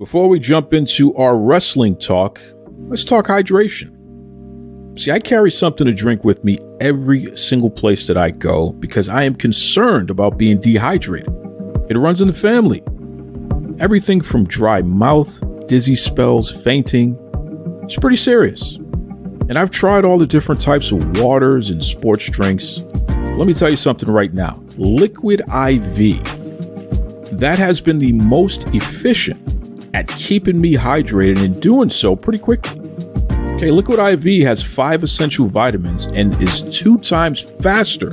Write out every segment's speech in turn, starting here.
Before we jump into our wrestling talk, let's talk hydration. See, I carry something to drink with me every single place that I go because I am concerned about being dehydrated. It runs in the family. Everything from dry mouth, dizzy spells, fainting. It's pretty serious. And I've tried all the different types of waters and sports drinks. Let me tell you something right now Liquid IV. That has been the most efficient at keeping me hydrated and doing so pretty quickly. Okay, Liquid IV has five essential vitamins and is two times faster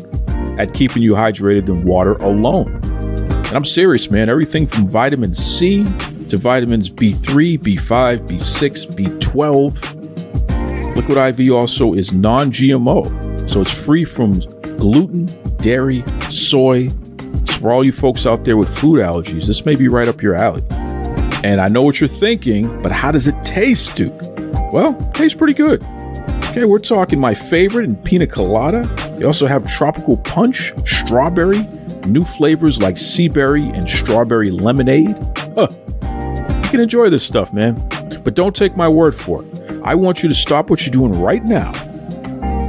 at keeping you hydrated than water alone. And I'm serious, man. Everything from vitamin C to vitamins B3, B5, B6, B12. Liquid IV also is non GMO, so it's free from gluten, dairy, soy. So for all you folks out there with food allergies, this may be right up your alley. And I know what you're thinking, but how does it taste, Duke? Well, it tastes pretty good. Okay, we're talking my favorite in pina colada. They also have tropical punch, strawberry, new flavors like sea berry and strawberry lemonade. Huh. You can enjoy this stuff, man. But don't take my word for it. I want you to stop what you're doing right now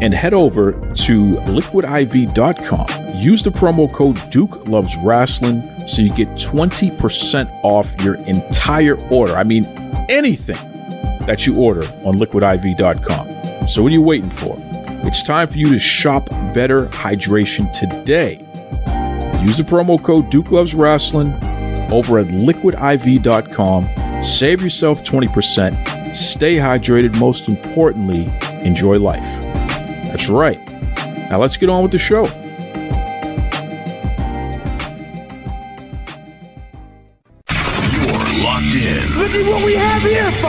and head over to liquidiv.com. Use the promo code Duke Loves Rasslin so you get 20% off your entire order. I mean, anything that you order on liquidiv.com. So, what are you waiting for? It's time for you to shop better hydration today. Use the promo code Duke Loves Rasslin over at liquidiv.com. Save yourself 20%. Stay hydrated. Most importantly, enjoy life. That's right. Now, let's get on with the show.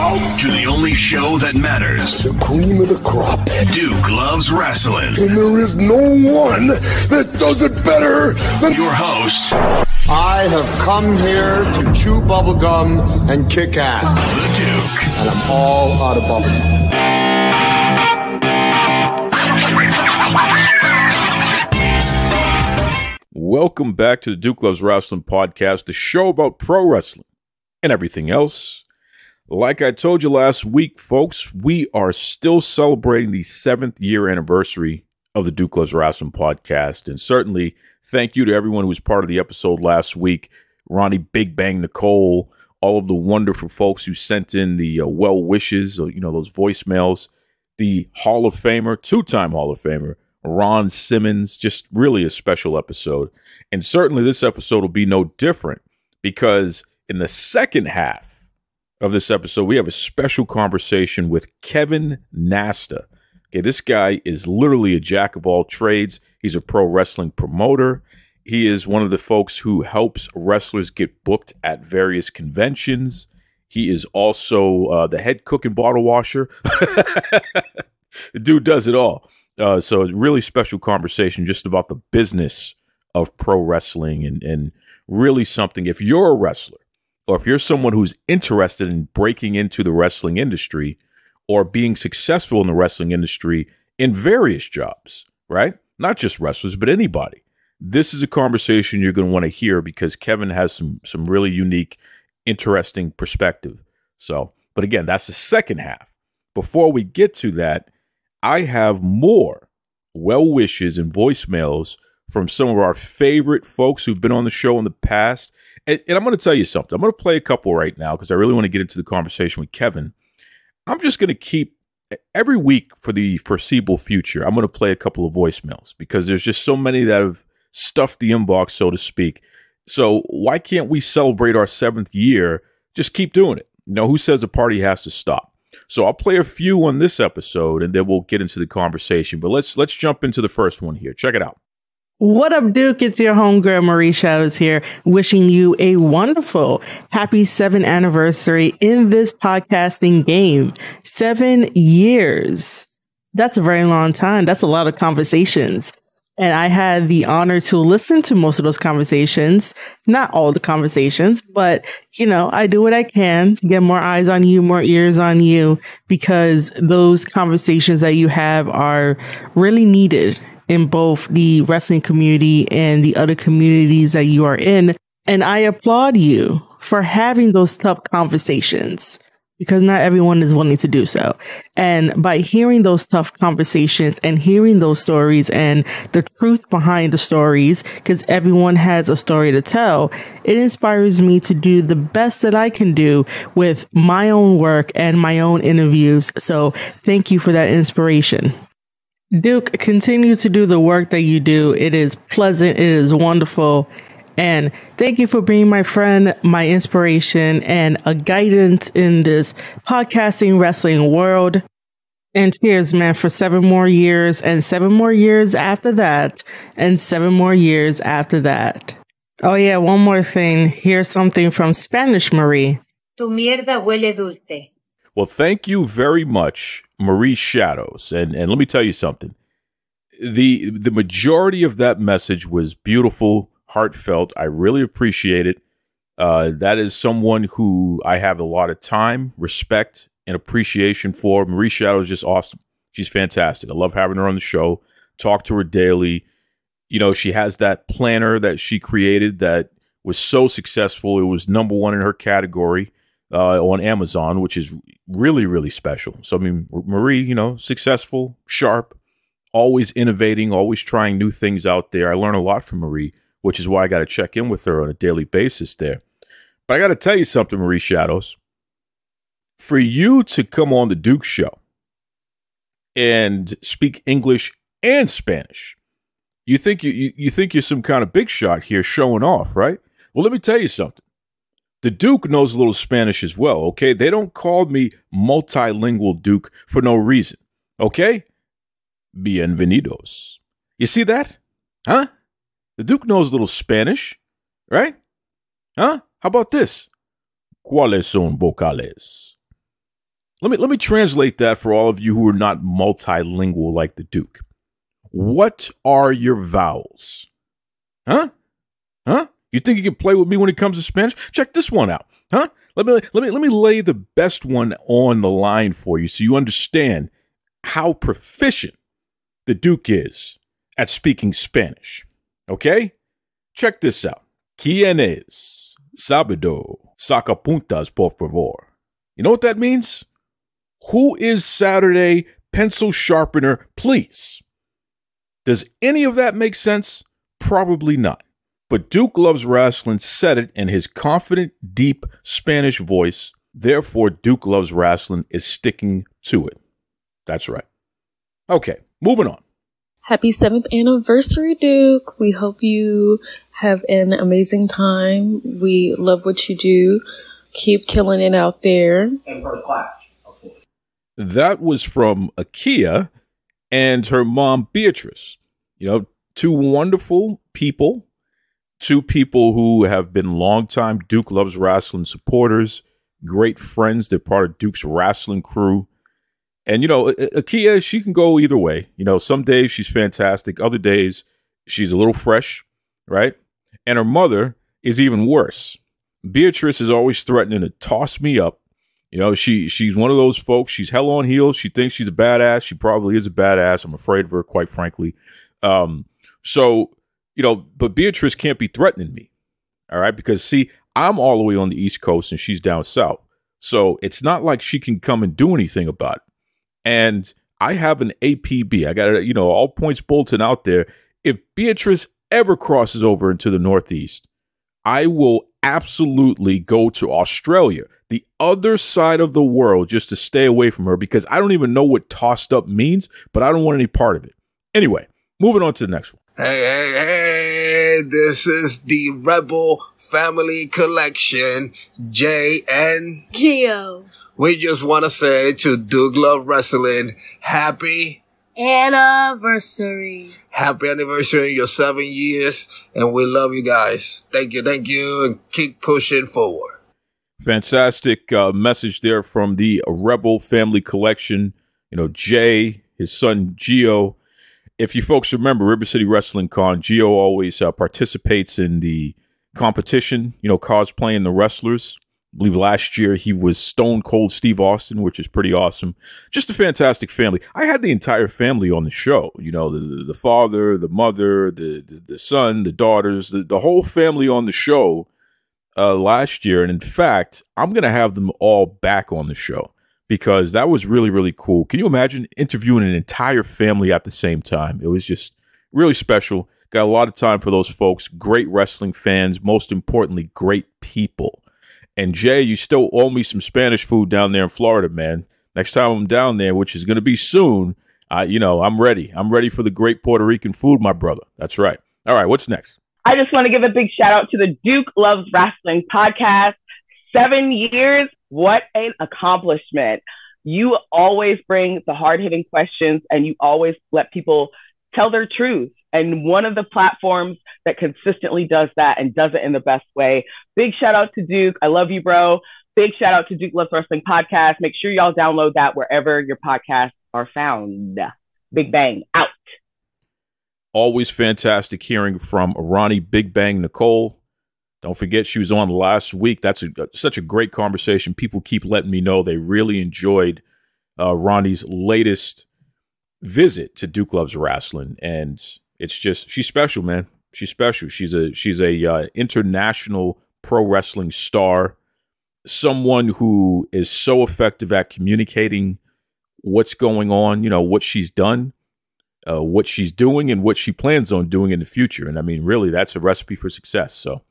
Folks. To the only show that matters. The cream of the crop. Duke loves Rasslin. And there is no one that does it better than your host. I have come here to chew bubblegum and kick ass. The Duke. And I'm all out of bubblegum. Welcome back to the Duke Loves Rasslin podcast, the show about pro wrestling and everything else. Like I told you last week, folks, we are still celebrating the seventh year anniversary of the Loves Rasslin podcast. And certainly thank you to everyone who was part of the episode last week. Ronnie Big Bang Nicole, all of the wonderful folks who sent in the uh, well wishes, or, you know, those voicemails, the Hall of Famer, two time Hall of Famer, Ron Simmons, just really a special episode. And certainly this episode will be no different because in the second half of this episode, we have a special conversation with Kevin Nasta. Okay, this guy is literally a jack of all trades. He's a pro wrestling promoter. He is one of the folks who helps wrestlers get booked at various conventions. He is also uh, the head cook and bottle washer. the dude does it all. Uh, so, really special conversation just about the business of pro wrestling and, and really something. If you're a wrestler, or if you're someone who's interested in breaking into the wrestling industry or being successful in the wrestling industry in various jobs, right? Not just wrestlers, but anybody. This is a conversation you're going to want to hear because Kevin has some some really unique, interesting perspective. So, but again, that's the second half. Before we get to that, I have more well wishes and voicemails from some of our favorite folks who've been on the show in the past and, and I'm going to tell you something. I'm going to play a couple right now because I really want to get into the conversation with Kevin. I'm just going to keep every week for the foreseeable future. I'm going to play a couple of voicemails because there's just so many that have stuffed the inbox, so to speak. So why can't we celebrate our seventh year? Just keep doing it. You know, who says a party has to stop? So I'll play a few on this episode and then we'll get into the conversation. But let's let's jump into the first one here. Check it out. What up, Duke? It's your homegirl Marie Shadows here, wishing you a wonderful happy seventh anniversary in this podcasting game. Seven years. That's a very long time. That's a lot of conversations. And I had the honor to listen to most of those conversations, not all the conversations, but you know, I do what I can get more eyes on you, more ears on you, because those conversations that you have are really needed in both the wrestling community and the other communities that you are in. And I applaud you for having those tough conversations because not everyone is willing to do so. And by hearing those tough conversations and hearing those stories and the truth behind the stories, because everyone has a story to tell, it inspires me to do the best that I can do with my own work and my own interviews. So thank you for that inspiration. Duke, continue to do the work that you do. It is pleasant. It is wonderful. And thank you for being my friend, my inspiration, and a guidance in this podcasting wrestling world. And cheers, man, for seven more years and seven more years after that and seven more years after that. Oh yeah, one more thing. Here's something from Spanish Marie. Tu mierda huele dulce. Well, thank you very much, Marie Shadows. And and let me tell you something. The the majority of that message was beautiful, heartfelt. I really appreciate it. Uh, that is someone who I have a lot of time, respect, and appreciation for. Marie Shadows is just awesome. She's fantastic. I love having her on the show. Talk to her daily. You know, she has that planner that she created that was so successful. It was number one in her category uh, on Amazon, which is really, really special. So, I mean, Marie, you know, successful, sharp, always innovating, always trying new things out there. I learn a lot from Marie, which is why I got to check in with her on a daily basis there. But I got to tell you something, Marie Shadows. For you to come on the Duke Show and speak English and Spanish, you think you, you, you think you're some kind of big shot here showing off, right? Well, let me tell you something. The Duke knows a little Spanish as well, okay? They don't call me multilingual Duke for no reason, okay? Bienvenidos. You see that? Huh? The Duke knows a little Spanish, right? Huh? How about this? ¿Cuáles son vocales? Let me let me translate that for all of you who are not multilingual like the Duke. What are your vowels? Huh? Huh? You think you can play with me when it comes to Spanish? Check this one out. Huh? Let me let me let me lay the best one on the line for you so you understand how proficient the Duke is at speaking Spanish. Okay? Check this out. ¿Quién es? Sábado. Sacapuntas, por favor. You know what that means? Who is Saturday? Pencil sharpener, please. Does any of that make sense? Probably not. But Duke Loves Rasslin said it in his confident, deep Spanish voice. Therefore, Duke Loves Rasslin is sticking to it. That's right. Okay, moving on. Happy seventh anniversary, Duke. We hope you have an amazing time. We love what you do. Keep killing it out there. And for the clash, of course. That was from Akia and her mom, Beatrice. You know, two wonderful people, two people who have been longtime Duke Loves Rasslin supporters, great friends. They're part of Duke's wrestling crew. And, you know, Akia, she can go either way. You know, some days she's fantastic, other days she's a little fresh, right? And her mother is even worse. Beatrice is always threatening to toss me up. You know, she she's one of those folks. She's hell on heels. She thinks she's a badass. She probably is a badass. I'm afraid of her, quite frankly. Um, so, you know, but Beatrice can't be threatening me. All right, because see, I'm all the way on the East Coast and she's down south. So it's not like she can come and do anything about it. And I have an APB. I got you know, all points bulletin out there. If Beatrice ever crosses over into the Northeast, I will absolutely go to Australia, the other side of the world, just to stay away from her because I don't even know what tossed up means, but I don't want any part of it. Anyway, moving on to the next one. Hey, hey, hey, this is the Rebel Family Collection, J and Geo. We just want to say to Duke Love Rasslin, happy Anniversary. Happy anniversary, in your seven years, and we love you guys. Thank you, thank you, and keep pushing forward. Fantastic uh, message there from the Rebel Family Collection. You know, Jay, his son Geo. If you folks remember River City Wrestling Con, Geo always uh, participates in the competition, you know, cosplaying the wrestlers. I believe last year he was Stone Cold Steve Austin, which is pretty awesome. Just a fantastic family. I had the entire family on the show. You know, the the, the father, the mother, the, the, the son, the daughters, the, the whole family on the show. uh, last year. And in fact, I'm going to have them all back on the show because that was really, really cool. Can you imagine interviewing an entire family at the same time? It was just really special. Got a lot of time for those folks. Great wrestling fans. Most importantly, great people. And Jay, you still owe me some Spanish food down there in Florida, man. Next time I'm down there, which is going to be soon, uh, you know, I'm ready. I'm ready for the great Puerto Rican food, my brother. That's right. All right, what's next? I just want to give a big shout out to the Duke Loves Rasslin podcast. Seven years, what an accomplishment. You always bring the hard hitting questions and you always let people tell their truth. And one of the platforms that consistently does that and does it in the best way. Big shout out to Duke. I love you, bro. Big shout out to Duke Loves Rasslin Podcast. Make sure y'all download that wherever your podcasts are found. Big Bang out. Always fantastic hearing from Ronnie Big Bang Nicole. Don't forget she was on last week. That's a, such a great conversation. People keep letting me know they really enjoyed uh, Ronnie's latest visit to Duke Loves Rasslin, and it's just she's special, man. She's special. She's a she's a uh, international pro wrestling star, someone who is so effective at communicating what's going on. You know what she's done, uh, what she's doing, and what she plans on doing in the future. And I mean, really, that's a recipe for success. So,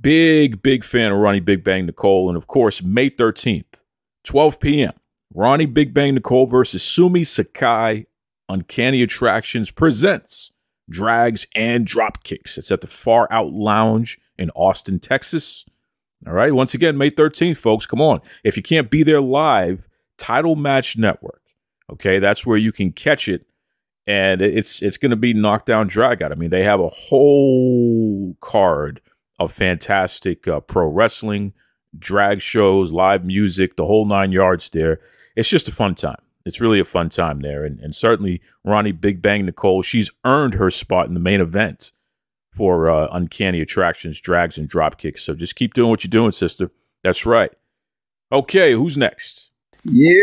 big big fan of Ronnie Big Bang Nicole, and of course, May thirteenth, twelve p.m. Ronnie Big Bang Nicole versus Sumi Sakai. Uncanny Attractions presents Drags and Drop Kicks. It's at the Far Out Lounge in Austin, Texas. All right. Once again, May 13th, folks. Come on. If you can't be there live, Title Match Network. Okay. That's where you can catch it. And it's it's going to be knockdown drag out. I mean, they have a whole card of fantastic uh, pro wrestling, drag shows, live music, the whole nine yards there it's just a fun time. It's really a fun time there. And, and certainly Ronnie Big Bang Nicole, she's earned her spot in the main event for uh, Uncanny Attractions, Drags, and Dropkicks. So just keep doing what you're doing, sister. That's right. Okay, who's next? Yeah.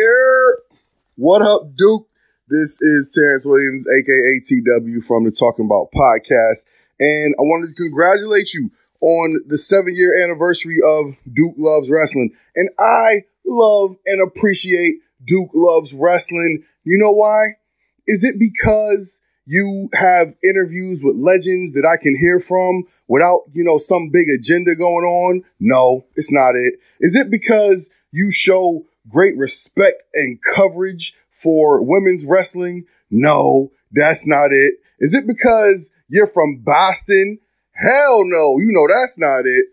What up, Duke? This is Terrence Williams, aka TW from the Talking About podcast. And I wanted to congratulate you on the seven year anniversary of Duke Loves Rasslin. And I love and appreciate Duke loves Rasslin. You know why? Is it because you have interviews with legends that I can hear from without, you know, some big agenda going on? No, it's not it. Is it because you show great respect and coverage for women's wrestling? No, that's not it. Is it because you're from Boston? Hell no, you know that's not it.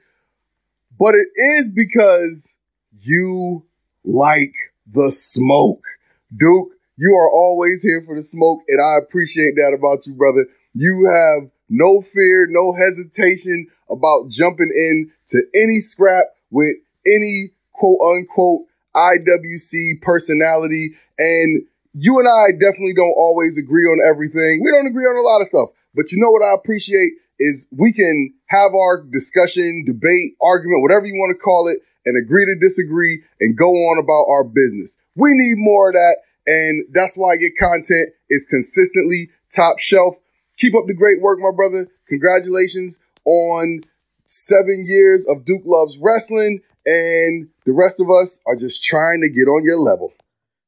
But it is because you like the smoke. Duke, you are always here for the smoke, and I appreciate that about you, brother. You have no fear, no hesitation about jumping in to any scrap with any quote unquote IWC personality. And you and I definitely don't always agree on everything. We don't agree on a lot of stuff. But you know what I appreciate is we can have our discussion, debate, argument, whatever you want to call it, and agree to disagree and go on about our business. We need more of that. And that's why your content is consistently top shelf. Keep up the great work, my brother. Congratulations on seven years of Duke Loves Rasslin. And the rest of us are just trying to get on your level.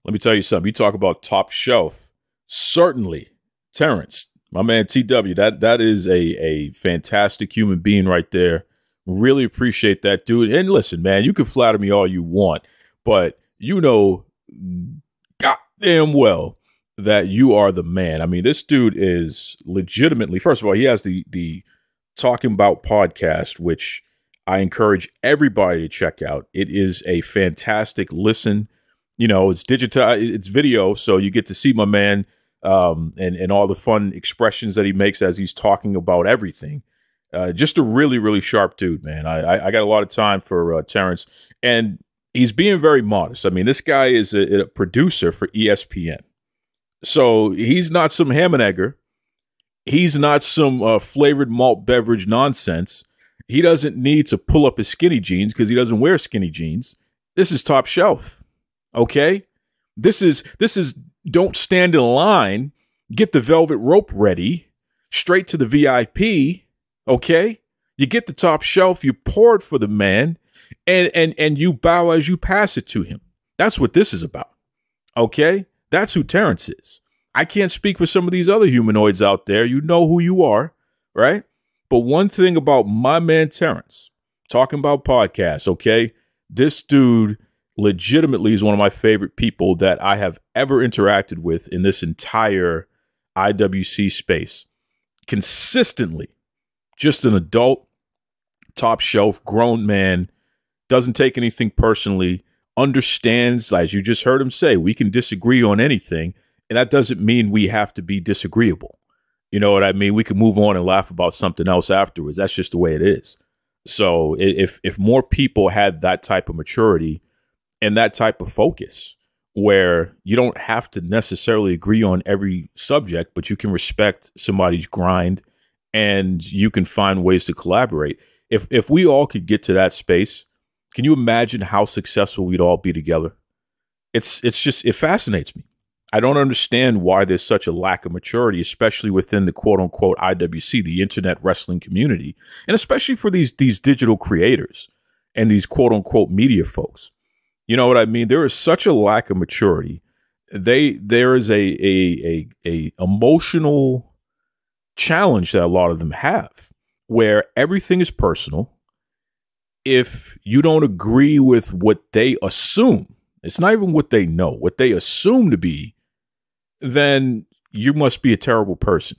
Let me tell you something. You talk about top shelf. Certainly, Terrence, my man TW, that that is a a fantastic human being right there. Really appreciate that, dude. And listen, man, you can flatter me all you want, but you know goddamn well that you are the man. I mean, this dude is legitimately, first of all, he has the the talking about podcast, which I encourage everybody to check out. It is a fantastic listen. You know, it's digital, it's video, so you get to see my man um, and and all the fun expressions that he makes as he's talking about everything. Uh, just a really, really sharp dude, man. I, I, got a lot of time for uh, Terrence, and he's being very modest. I mean, this guy is a, a producer for ESPN, so he's not some ham and egger. He's not some uh, flavored malt beverage nonsense. He doesn't need to pull up his skinny jeans because he doesn't wear skinny jeans. This is top shelf. Okay, this is this is don't stand in line. Get the velvet rope ready. Straight to the VIP Okay? You get the top shelf, you pour it for the man, and and and you bow as you pass it to him. That's what this is about. Okay? That's who Terrence is. I can't speak for some of these other humanoids out there. You know who you are, right? But one thing about my man Terrence, talking about podcasts, okay? This dude legitimately is one of my favorite people that I have ever interacted with in this entire IWC space. Consistently, just an adult, top shelf, grown man, doesn't take anything personally, understands, as you just heard him say, we can disagree on anything. And that doesn't mean we have to be disagreeable. You know what I mean? We can move on and laugh about something else afterwards. That's just the way it is. So if if more people had that type of maturity and that type of focus, where you don't have to necessarily agree on every subject, but you can respect somebody's grind and you can find ways to collaborate. If if we all could get to that space, can you imagine how successful we'd all be together? It's it's just it fascinates me. I don't understand why there's such a lack of maturity, especially within the quote unquote IWC, the internet wrestling community, and especially for these these digital creators and these quote unquote media folks. You know what I mean? There is such a lack of maturity. They there is a a a, a emotional challenge that a lot of them have where everything is personal. If you don't agree with what they assume, it's not even what they know, what they assume to be then you must be a terrible person.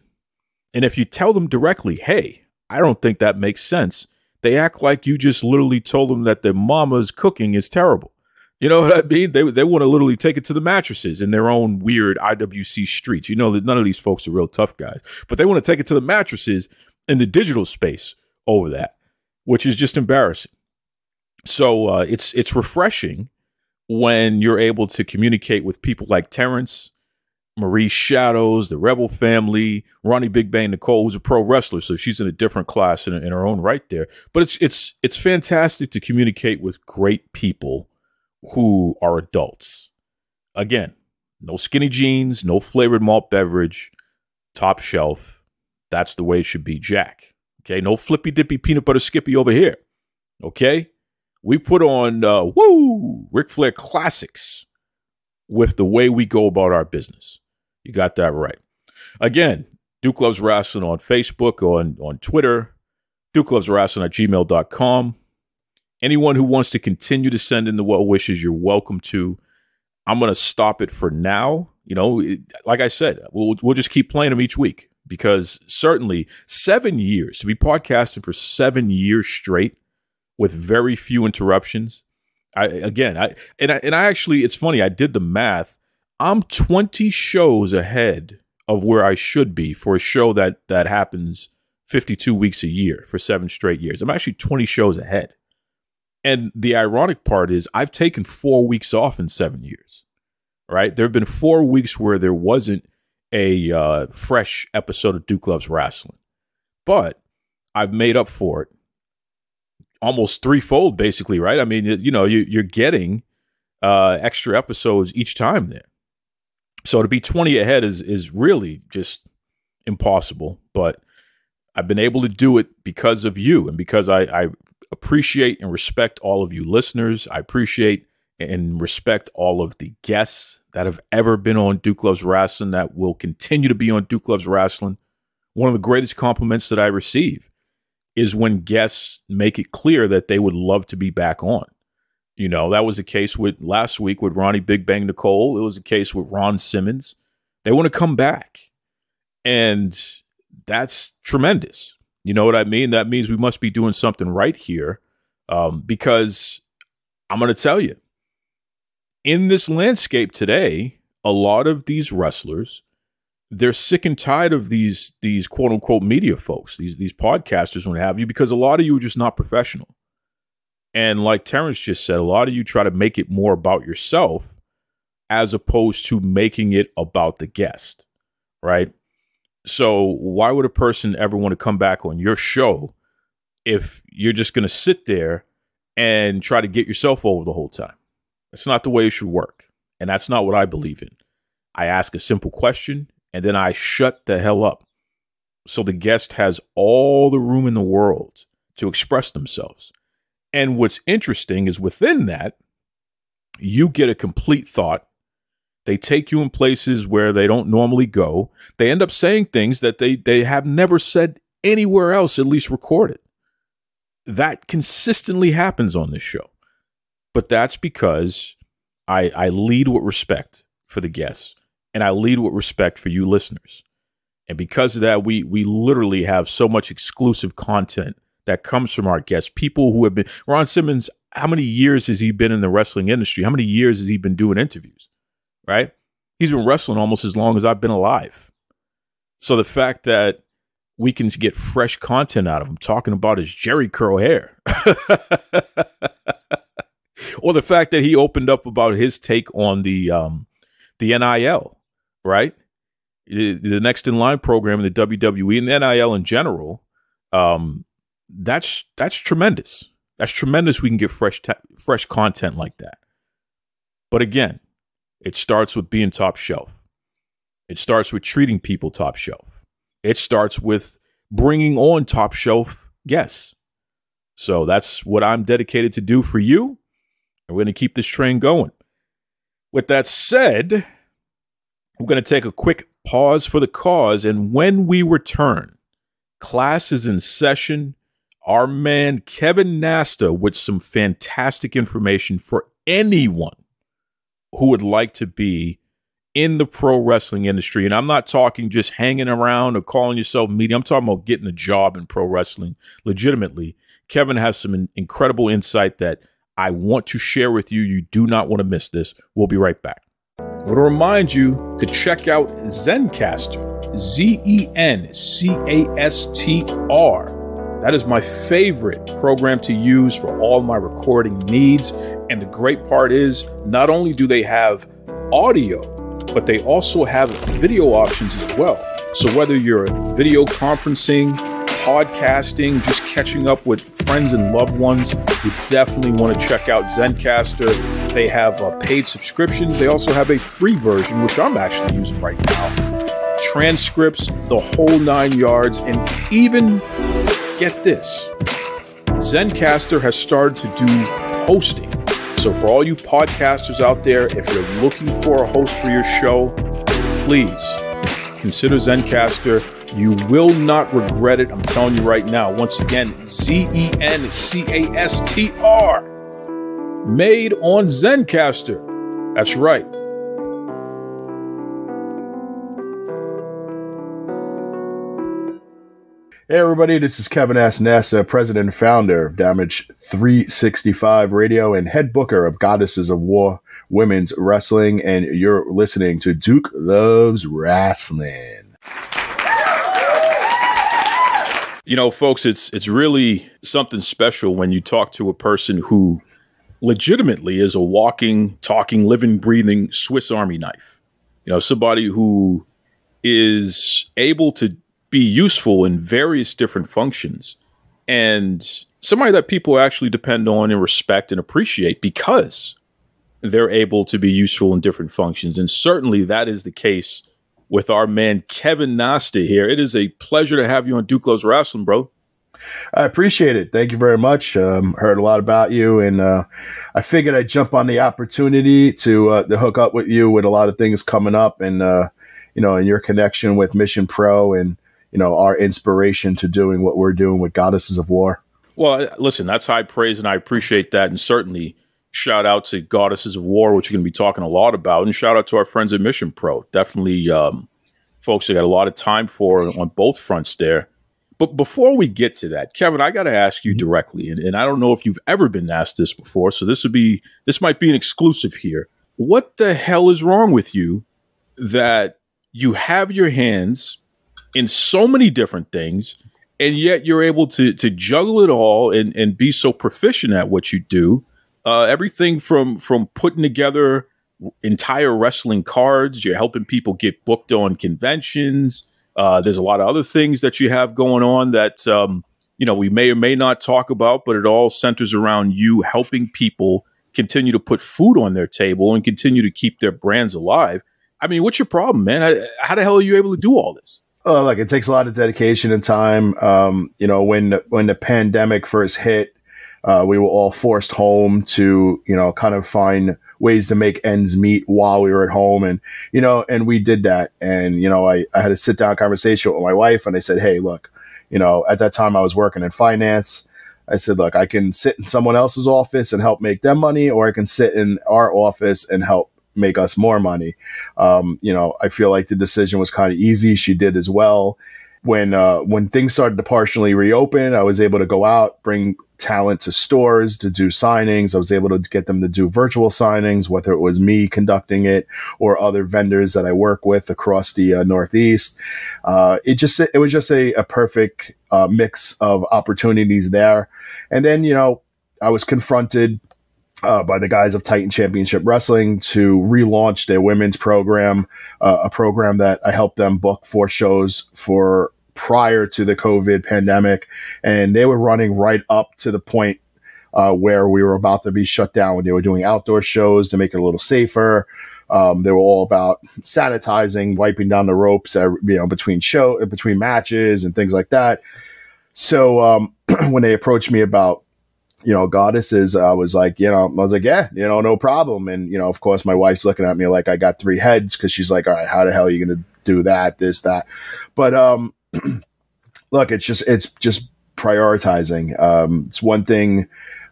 And if you tell them directly, hey, I don't think that makes sense, they act like you just literally told them that their mama's cooking is terrible. You know what I mean? They they want to literally take it to the mattresses in their own weird IWC streets. You know that none of these folks are real tough guys, but they want to take it to the mattresses in the digital space over that, which is just embarrassing. So uh, it's it's refreshing when you're able to communicate with people like Terrence Marie Shadows, the Rebel family, Ronnie Big Bang Nicole, who's a pro wrestler, so she's in a different class in, in her own right there. But it's it's it's fantastic to communicate with great people who are adults. Again, no skinny jeans, no flavored malt beverage, top shelf. That's the way it should be, Jack. Okay, no flippy dippy peanut butter skippy over here. Okay, we put on uh, woo Ric Flair classics with the way we go about our business. You got that right. Again, Duke Loves Rasslin on Facebook, on, on Twitter, Duke Loves Rasslin at gmail.com. Anyone who wants to continue to send in the well wishes, you're welcome to. I'm going to stop it for now. You know, it, like I said, we'll, we'll just keep playing them each week because certainly seven years to be podcasting for seven years straight with very few interruptions. I again, I and I and I actually, it's funny. I did the math. I'm 20 shows ahead of where I should be for a show that that happens 52 weeks a year for seven straight years. I'm actually 20 shows ahead. And the ironic part is I've taken 4 weeks off in 7 years. Right? There've been 4 weeks where there wasn't a uh, fresh episode of Duke Loves Rasslin. But I've made up for it almost threefold basically, right? I mean, you know, you, you're getting uh, extra episodes each time there. So to be 20 ahead is is really just impossible. But I've been able to do it because of you and because I, I appreciate and respect all of you listeners. I appreciate and respect all of the guests that have ever been on Duke Loves Rasslin that will continue to be on Duke Loves Rasslin. One of the greatest compliments that I receive is when guests make it clear that they would love to be back on. You know, that was the case with last week with Ronnie Big Bang Nicole. It was the case with Ron Simmons. They want to come back. And that's tremendous. You know what I mean? That means we must be doing something right here. Um, because I'm going to tell you, in this landscape today, a lot of these wrestlers, they're sick and tired of these these quote unquote media folks, these these podcasters, what have you, because a lot of you are just not professional. And like Terrence just said, a lot of you try to make it more about yourself as opposed to making it about the guest, right? So why would a person ever want to come back on your show if you're just going to sit there and try to get yourself over the whole time? That's not the way it should work. And that's not what I believe in. I ask a simple question and then I shut the hell up. So the guest has all the room in the world to express themselves. And what's interesting is within that, you get a complete thought. They take you in places where they don't normally go. They end up saying things that they, they have never said anywhere else, at least recorded. That consistently happens on this show. But that's because I, I lead with respect for the guests and I lead with respect for you listeners. And because of that, we we literally have so much exclusive content that comes from our guests. People who have been Ron Simmons, how many years has he been in the wrestling industry? How many years has he been doing interviews? Right? He's been wrestling almost as long as I've been alive. So the fact that we can get fresh content out of him talking about his Jheri curl hair. or the fact that he opened up about his take on the um the NIL, right? the next in line program in the WWE and the NIL in general, um, that's that's tremendous. That's tremendous. We can get fresh fresh content like that. But again, it starts with being top shelf. It starts with treating people top shelf. It starts with bringing on top shelf guests. So that's what I'm dedicated to do for you. And we're going to keep this train going. With that said, we're going to take a quick pause for the cause. And when we return, class is in session. Our man Kevin Nasta with some fantastic information for anyone who would like to be in the pro wrestling industry. And I'm not talking just hanging around or calling yourself media. I'm talking about getting a job in pro wrestling legitimately. Kevin has some incredible insight that I want to share with you. You do not want to miss this. We'll be right back. I want to remind you to check out Zencastr, Z E N C A S T R. That is my favorite program to use for all my recording needs. And the great part is, not only do they have audio, but they also have video options as well. So whether you're video conferencing, podcasting, just catching up with friends and loved ones, you definitely want to check out Zencastr. They have uh, paid subscriptions. They also have a free version, which I'm actually using right now. Transcripts, the whole nine yards, and even get this Zencastr has started to do hosting. So, for all you podcasters out there, if you're looking for a host for your show, please consider Zencastr. You will not regret it. I'm telling you right now. Once again, Z E N C A S T R. Made on Zencastr. That's right. Hey everybody, this is Kevin S. Nasta, president and founder of Damage 365 Radio and head booker of Goddesses of War Women's Wrestling, and you're listening to Duke Loves Rasslin. You know, folks, it's it's really something special when you talk to a person who legitimately is a walking, talking, living, breathing Swiss Army knife. You know, somebody who is able to be useful in various different functions and somebody that people actually depend on and respect and appreciate because they're able to be useful in different functions. And certainly that is the case with our man Kevin Nasta here. It is a pleasure to have you on Duke Loves Rasslin, bro. I appreciate it. Thank you very much. Um, heard a lot about you, and uh, I figured I'd jump on the opportunity to uh, to hook up with you with a lot of things coming up, and uh, you know, and your connection with Mission Pro, and you know, our inspiration to doing what we're doing with Goddesses of War. Well, listen, that's high praise, and I appreciate that, and certainly shout out to Goddesses of War, which you're going to be talking a lot about, and shout out to our friends at Mission Pro. Definitely, um, folks that got a lot of time for on both fronts there. But before we get to that, Kevin, I got to ask you directly, and, and I don't know if you've ever been asked this before, so this would be this might be an exclusive here. What the hell is wrong with you that you have your hands in so many different things, and yet you're able to to juggle it all and and be so proficient at what you do? Uh, everything from from putting together entire wrestling cards, you're helping people get booked on conventions uh, there's a lot of other things that you have going on that um, you know we may or may not talk about, but it all centers around you helping people continue to put food on their table and continue to keep their brands alive. I mean, what's your problem, man? How the hell are you able to do all this? Oh, look, it takes a lot of dedication and time. Um, you know, when when the pandemic first hit, uh, we were all forced home to, you know, kind of find ways to make ends meet while we were at home. And, you know, and we did that. And, you know, I, I had a sit down conversation with my wife and I said, Hey, look, you know, at that time I was working in finance. I said, look, I can sit in someone else's office and help make them money, or I can sit in our office and help make us more money. Um, you know, I feel like the decision was kind of easy. She did as well. When uh, when things started to partially reopen, I was able to go out, bring talent to stores to do signings. I was able to get them to do virtual signings, whether it was me conducting it or other vendors that I work with across the uh, Northeast. Uh, it just, it was just a, a perfect uh, mix of opportunities there. And then, you know, I was confronted uh, by the guys of Titan Championship Wrestling to relaunch their women's program, uh, a program that I helped them book four shows for prior to the COVID pandemic. And they were running right up to the point uh, where we were about to be shut down when they were doing outdoor shows to make it a little safer. Um, they were all about sanitizing, wiping down the ropes, uh, you know, between show, between matches and things like that. So, um, when they approached me about you know, goddesses, I was like, you know, I was like, yeah, you know, no problem. And, you know, of course, my wife's looking at me like I got three heads because she's like, all right, how the hell are you going to do that, this, that? But, um, look, it's just, it's just prioritizing. Um, it's one thing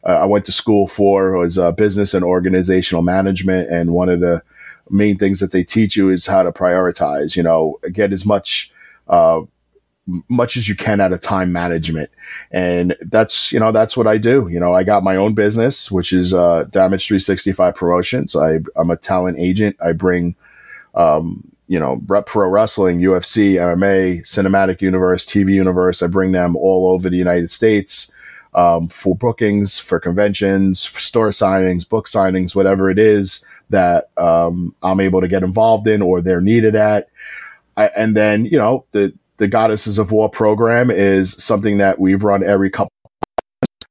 uh, I went to school for was uh, business and organizational management. And one of the main things that they teach you is how to prioritize, you know, get as much, uh, much as you can out of time management. And that's, you know, that's what I do. You know, I got my own business, which is, uh, Damage 365 Promotions. I, I'm a talent agent. I bring, um, you know, rep pro wrestling, UFC, MMA, cinematic universe, TV universe. I bring them all over the United States, um, for bookings, for conventions, for store signings, book signings, whatever it is that, um, I'm able to get involved in or they're needed at. I, and then, you know, the, the Goddesses of War program is something that we've run every couple.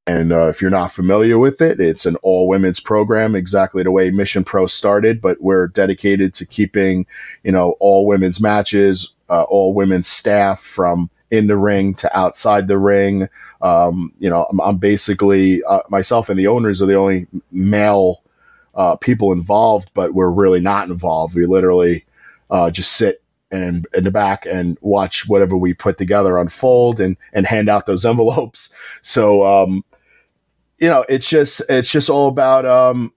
And uh, if you're not familiar with it, it's an all women's program, exactly the way Mission Pro started. But we're dedicated to keeping, you know, all women's matches, uh, all women's staff from in the ring to outside the ring. Um, you know, I'm, I'm basically uh, myself and the owners are the only male uh, people involved, but we're really not involved. We literally uh, just sit and in the back and watch whatever we put together unfold and and hand out those envelopes. So um, you know, it's just it's just all about um,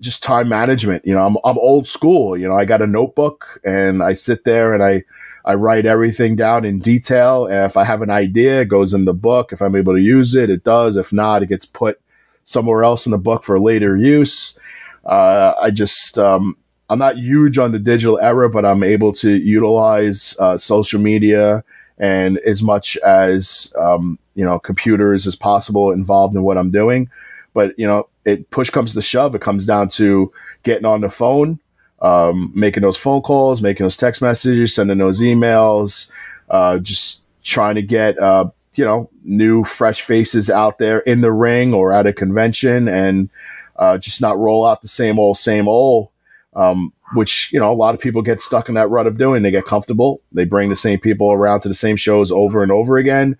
just time management. You know, I'm I'm old school. You know, I got a notebook and I sit there and I I write everything down in detail. And if I have an idea, it goes in the book. If I'm able to use it, it does. If not, it gets put somewhere else in the book for later use. Uh, I just um, I'm not huge on the digital era, but I'm able to utilize uh, social media and as much as um, you know computers as possible involved in what I'm doing. But you know, it push comes to shove. It comes down to getting on the phone, um, making those phone calls, making those text messages, sending those emails, uh, just trying to get uh, you know new fresh faces out there in the ring or at a convention, and uh, just not roll out the same old same old um, which you know a lot of people get stuck in that rut of doing. They get comfortable. They bring the same people around to the same shows over and over again,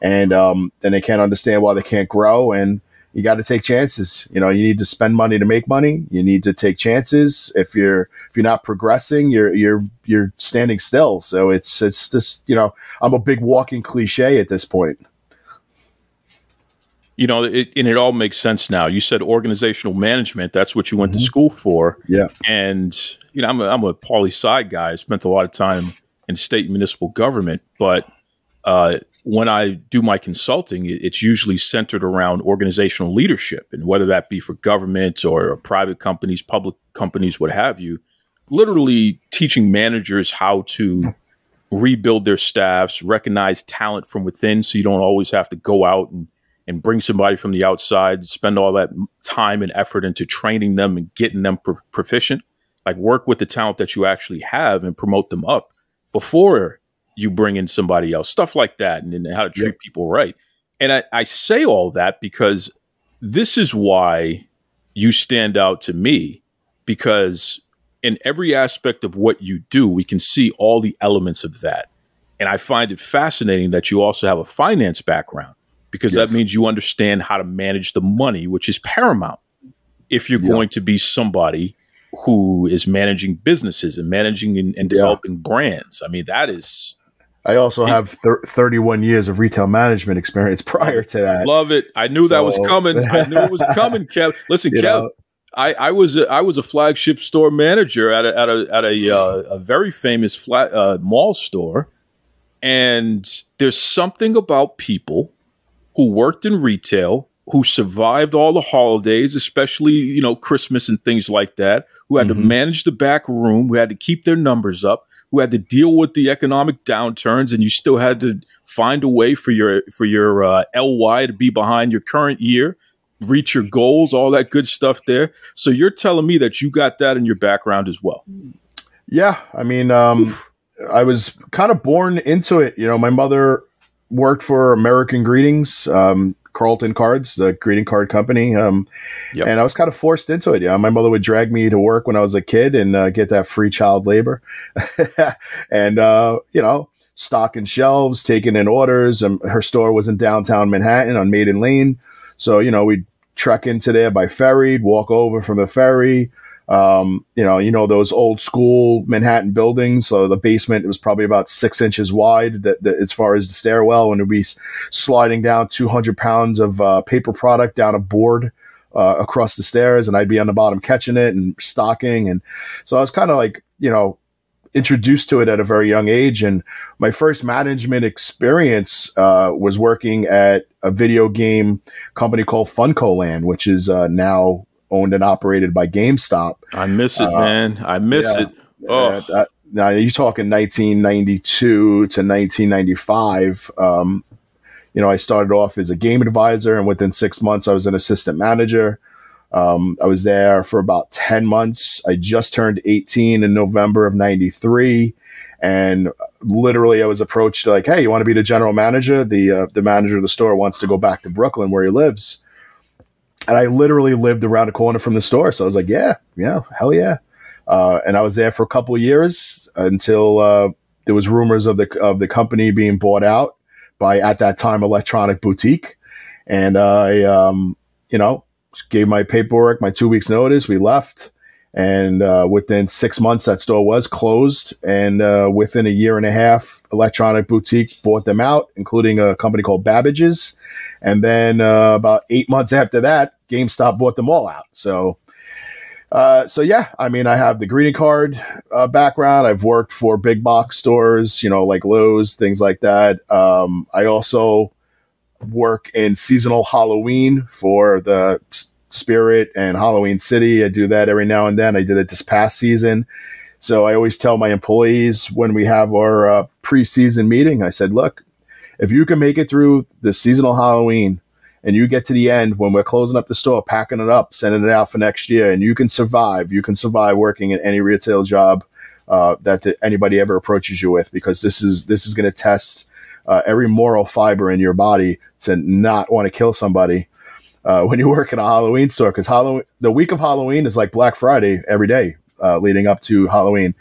and um, then they can't understand why they can't grow. And you got to take chances. You know, you need to spend money to make money. You need to take chances. If you're if you're not progressing, you're you're you're standing still. So it's it's just you know I'm a big walking cliche at this point you know, it, and it all makes sense now. You said organizational management. That's what you went Mm-hmm. to school for. Yeah. And, you know, I'm a, I'm a poli sci guy. I spent a lot of time in state and municipal government. But uh, when I do my consulting, it, it's usually centered around organizational leadership. And whether that be for government or private companies, public companies, what have you, literally teaching managers how to rebuild their staffs, recognize talent from within so you don't always have to go out and and bring somebody from the outside, spend all that time and effort into training them and getting them pro- proficient. Like work with the talent that you actually have and promote them up before you bring in somebody else. Stuff like that, and, and how to treat people right. And I, I say all that because this is why you stand out to me because in every aspect of what you do, we can see all the elements of that. And I find it fascinating that you also have a finance background because Yes. that means you understand how to manage the money, which is paramount if you're Yeah. going to be somebody who is managing businesses and managing and, and developing brands. I mean, that is I also have thir- 31 years of retail management experience prior to that. love it. I knew that was coming. I knew it was coming, Kev. Listen, You Kev. know? I, I was a, I was a flagship store manager at a at a at a, uh, a very famous flat uh, mall store, and there's something about people who worked in retail who survived all the holidays, especially you know Christmas and things like that, who had to manage the back room, who had to keep their numbers up, who had to deal with the economic downturns, and you still had to find a way for your for your uh, LY to be behind your current year, reach your goals, all that good stuff there. So you're telling me that you got that in your background as well. Yeah, I mean, um, I was kind of born into it. You know, my mother worked for American Greetings, um, Carlton Cards, the greeting card company, um, and I was kind of forced into it. Yeah, my mother would drag me to work when I was a kid and uh, get that free child labor, and uh, you know, stocking shelves, taking in orders. Um, her store was in downtown Manhattan on Maiden Lane, so you know we'd trek into there by ferry, walk over from the ferry. Um, you know, you know those old school Manhattan buildings. So the basement was probably about six inches wide, that, that as far as the stairwell, and it'd be sliding down 200 pounds of uh, paper product down a board uh, across the stairs, and I'd be on the bottom catching it and stocking. And so I was kind of like, you know, introduced to it at a very young age. And my first management experience uh, was working at a video game company called Funco Land, which is uh, now owned and operated by GameStop. I miss it, Uh, man. I miss yeah. it. Oh, Uh, that- now you're talking 1992 to 1995. Um, you know, I started off as a game advisor, and within six months, I was an assistant manager. Um, I was there for about 10 months. I just turned 18 in November of 93. And literally, I was approached like, "Hey, you want to be the general manager? The uh, the manager of the store wants to go back to Brooklyn, where he lives." And I literally lived around the corner from the store, so I was like, "Yeah, yeah, hell yeah!" Uh, and I was there for a couple of years until uh, there was rumors of the of the company being bought out by at that time Electronic Boutique, and I, um, you know, gave my paperwork, my two weeks notice. We left, and uh, within six months, that store was closed. And uh, within a year and a half, Electronic Boutique bought them out, including a company called Babbage's. And then uh, about eight months after that, GameStop bought them all out. So. Uh, so yeah, I mean, I have the greeting card uh, background. I've worked for big box stores, you know, like Lowe's, things like that. Um, I also work in seasonal Halloween for the Spirit and Halloween City. I do that every now and then. I did it this past season. So I always tell my employees when we have our uh, preseason meeting, I said, look, if you can make it through the seasonal Halloween and you get to the end when we're closing up the store, packing it up, sending it out for next year, and you can survive, you can survive working in any retail job uh, that th- anybody ever approaches you with, because this is this is going to test uh, every moral fiber in your body to not want to kill somebody uh, when you work in a Halloween store. Because Halloween, the week of Halloween is like Black Friday every day uh, leading up to Halloween.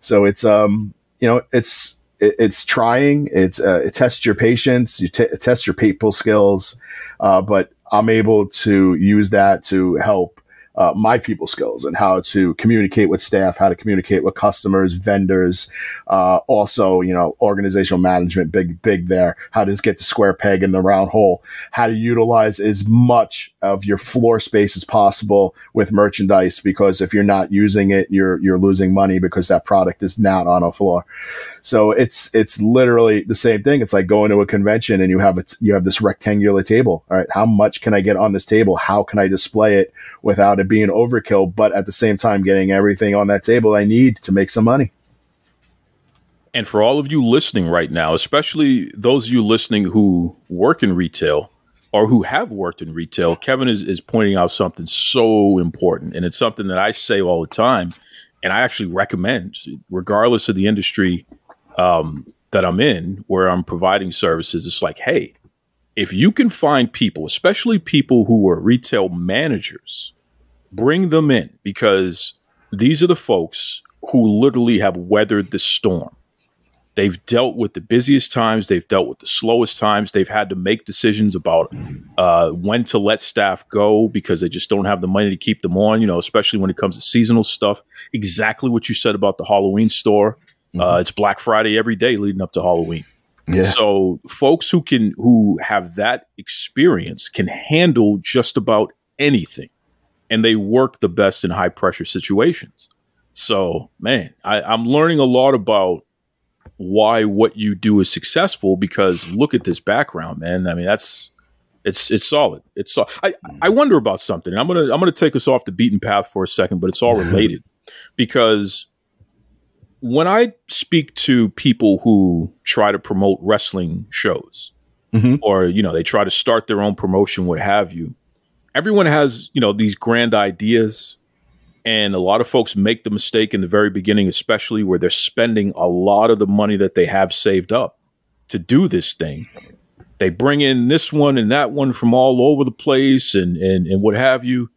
So it's um you know it's it, it's trying. It's uh, it tests your patience. You t- it tests your people skills. Uh, but I'm able to use that to help uh, my people skills and how to communicate with staff, how to communicate with customers, vendors, uh, also, you know, organizational management, big, big there, how to get the square peg in the round hole, how to utilize as much of your floor space as possible with merchandise, because if you're not using it, you're, you're losing money because that product is not on a floor. So it's, it's literally the same thing. It's like going to a convention and you have it, you have this rectangular table. All right. How much can I get on this table? How can I display it without it being overkill, but at the same time getting everything on that table I need to make some money? And for all of you listening right now, especially those of you listening who work in retail or who have worked in retail, Kevin is, is pointing out something so important. And it's something that I say all the time. And I actually recommend, regardless of the industry um, that I'm in, where I'm providing services, it's like, hey, if you can find people, especially people who are retail managers, bring them in because these are the folks who literally have weathered the storm. They've dealt with the busiest times. They've dealt with the slowest times. They've had to make decisions about uh, when to let staff go because they just don't have the money to keep them on. You know, especially when it comes to seasonal stuff. Exactly what you said about the Halloween store. Uh, it's Black Friday every day leading up to Halloween. Yeah. So folks who can who have that experience can handle just about anything, and they work the best in high pressure situations. So man, I, I'm learning a lot about why what you do is successful because look at this background, man. I mean, that's it's it's solid. It's so, I I wonder about something. I'm gonna I'm gonna take us off the beaten path for a second, but it's all related because when I speak to people who try to promote wrestling shows, mm-hmm. or you know they try to start their own promotion, what have you, everyone has you know these grand ideas, and a lot of folks make the mistake in the very beginning, especially where they're spending a lot of the money that they have saved up to do this thing. They bring in this one and that one from all over the place, and and and what have you.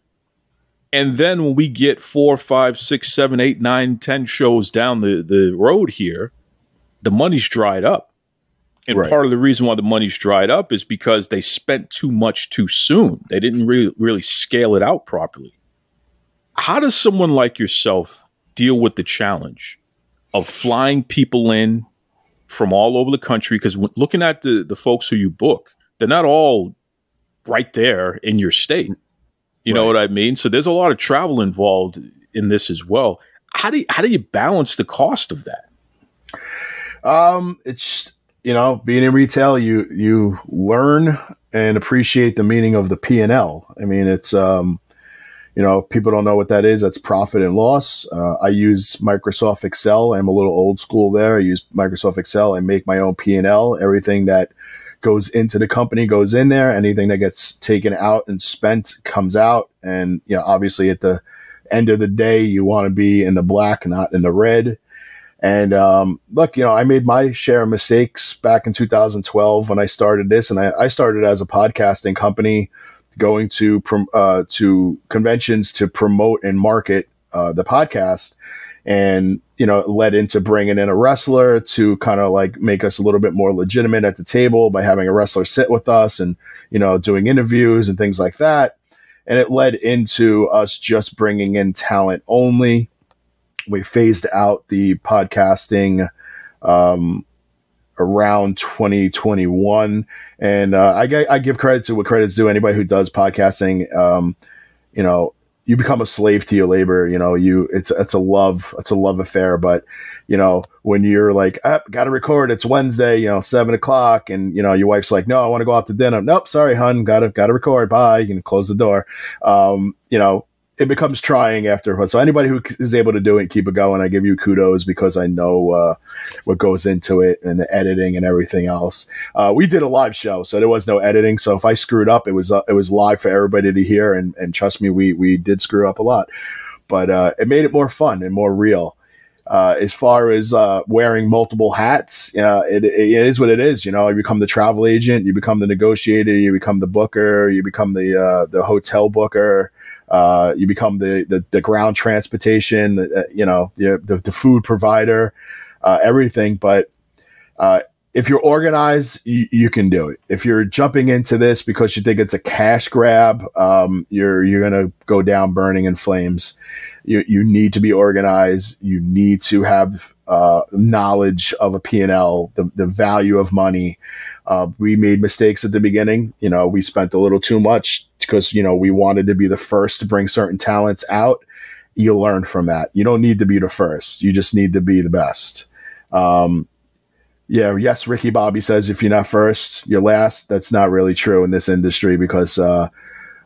And then when we get four, five, six, seven, eight, nine, ten shows down the, the road here, the money's dried up. And Right. part of the reason why the money's dried up is because they spent too much too soon. They didn't really really scale it out properly. How does someone like yourself deal with the challenge of flying people in from all over the country? Because looking at the, the folks who you book, they're not all right there in your state. You know what I mean? So there's a lot of travel involved in this as well. How do you, how do you balance the cost of that? Um, it's you know, being in retail, you you learn and appreciate the meaning of the P and L. I mean, it's um, you know, people don't know what that is. That's profit and loss. Uh, I use Microsoft Excel. I'm a little old school there. I use Microsoft Excel. I make my own P and L. Everything that goes into the company goes in there. Anything that gets taken out and spent comes out. And you know, obviously, at the end of the day, you want to be in the black, not in the red. And um, look, you know, I made my share of mistakes back in 2012 when I started this, and I, I started as a podcasting company, going to prom- uh, to conventions to promote and market uh, the podcast, and you know, led into bringing in a wrestler to kind of like make us a little bit more legitimate at the table by having a wrestler sit with us and you know doing interviews and things like that. And it led into us just bringing in talent only. We phased out the podcasting um, around 2021 and uh, I, I give credit to what credit's due anybody who does podcasting. Um, you know you become a slave to your labor you know you it's it's a love it's a love affair. But you know when you're like ah, gotta record it's wednesday you know seven o'clock and you know your wife's like no i want to go out to dinner. Nope sorry hun gotta gotta record bye you can close the door. Um, you know it becomes trying after a so anybody who is able to do it keep it going. I give you kudos because i know uh, what goes into it and the editing and everything else. Uh, we did a live show so there was no editing. So if i screwed up it was uh, it was live for everybody to hear. And, and trust me we we did screw up a lot. But uh, it made it more fun and more real. Uh, as far as uh, wearing multiple hats, it, it is what it is. You know, you become the travel agent, you become the negotiator, you become the booker, you become the uh, the hotel booker, uh, you become the, the the ground transportation, uh, you know, the the, the food provider, uh, everything. But uh, if you're organized, you, you can do it. If you're jumping into this because you think it's a cash grab, um, you're you're gonna go down burning in flames. You you need to be organized. You need to have uh, knowledge of a P and L, the the value of money. Uh, we made mistakes at the beginning. You know, we spent a little too much because you know we wanted to be the first to bring certain talents out. You learn from that. You don't need to be the first. You just need to be the best. Um, yeah, yes, Ricky Bobby says if you're not first, you're last. That's not really true in this industry because uh,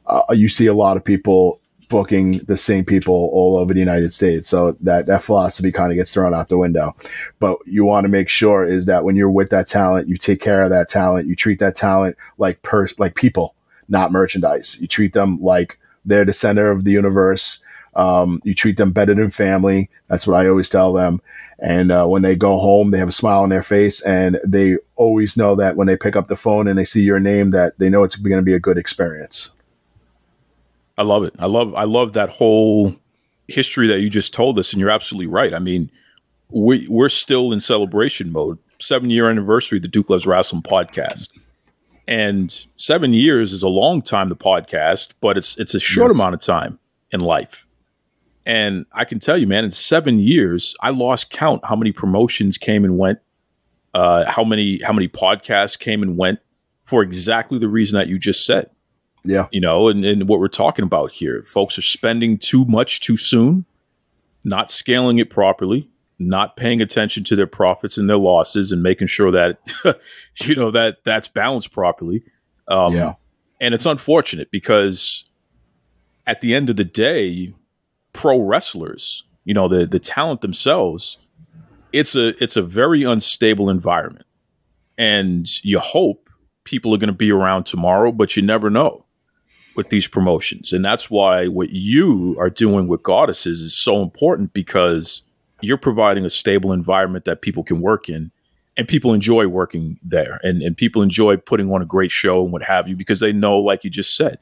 uh, you see a lot of people booking the same people all over the United States. So that that philosophy kind of gets thrown out the window. But you want to make sure is that when you're with that talent, you take care of that talent. You treat that talent like per like people, not merchandise. You treat them like they're the center of the universe. Um, you treat them better than family. That's what I always tell them. And uh, when they go home, they have a smile on their face, and they always know that when they pick up the phone and they see your name, that they know it's going to be a good experience. I love it. I love I love that whole history that you just told us, and you're absolutely right. I mean, we we're still in celebration mode. seven year anniversary of the Duke Loves Rasslin podcast. And seven years is a long time to podcast, but it's it's a short Yes. amount of time in life. And I can tell you, man, in seven years, I lost count how many promotions came and went, uh, how many how many podcasts came and went for exactly the reason that you just said. Yeah. You know, and, and what we're talking about here, folks are spending too much too soon, not scaling it properly, not paying attention to their profits and their losses, and making sure that you know that that's balanced properly. Um, Yeah. and it's unfortunate because at the end of the day, pro wrestlers, you know, the the talent themselves, it's a it's a very unstable environment, and you hope people are going to be around tomorrow, but you never know with these promotions, and that's why what you are doing with Goddesses is so important because you're providing a stable environment that people can work in and people enjoy working there and, and people enjoy putting on a great show and what have you because they know like you just said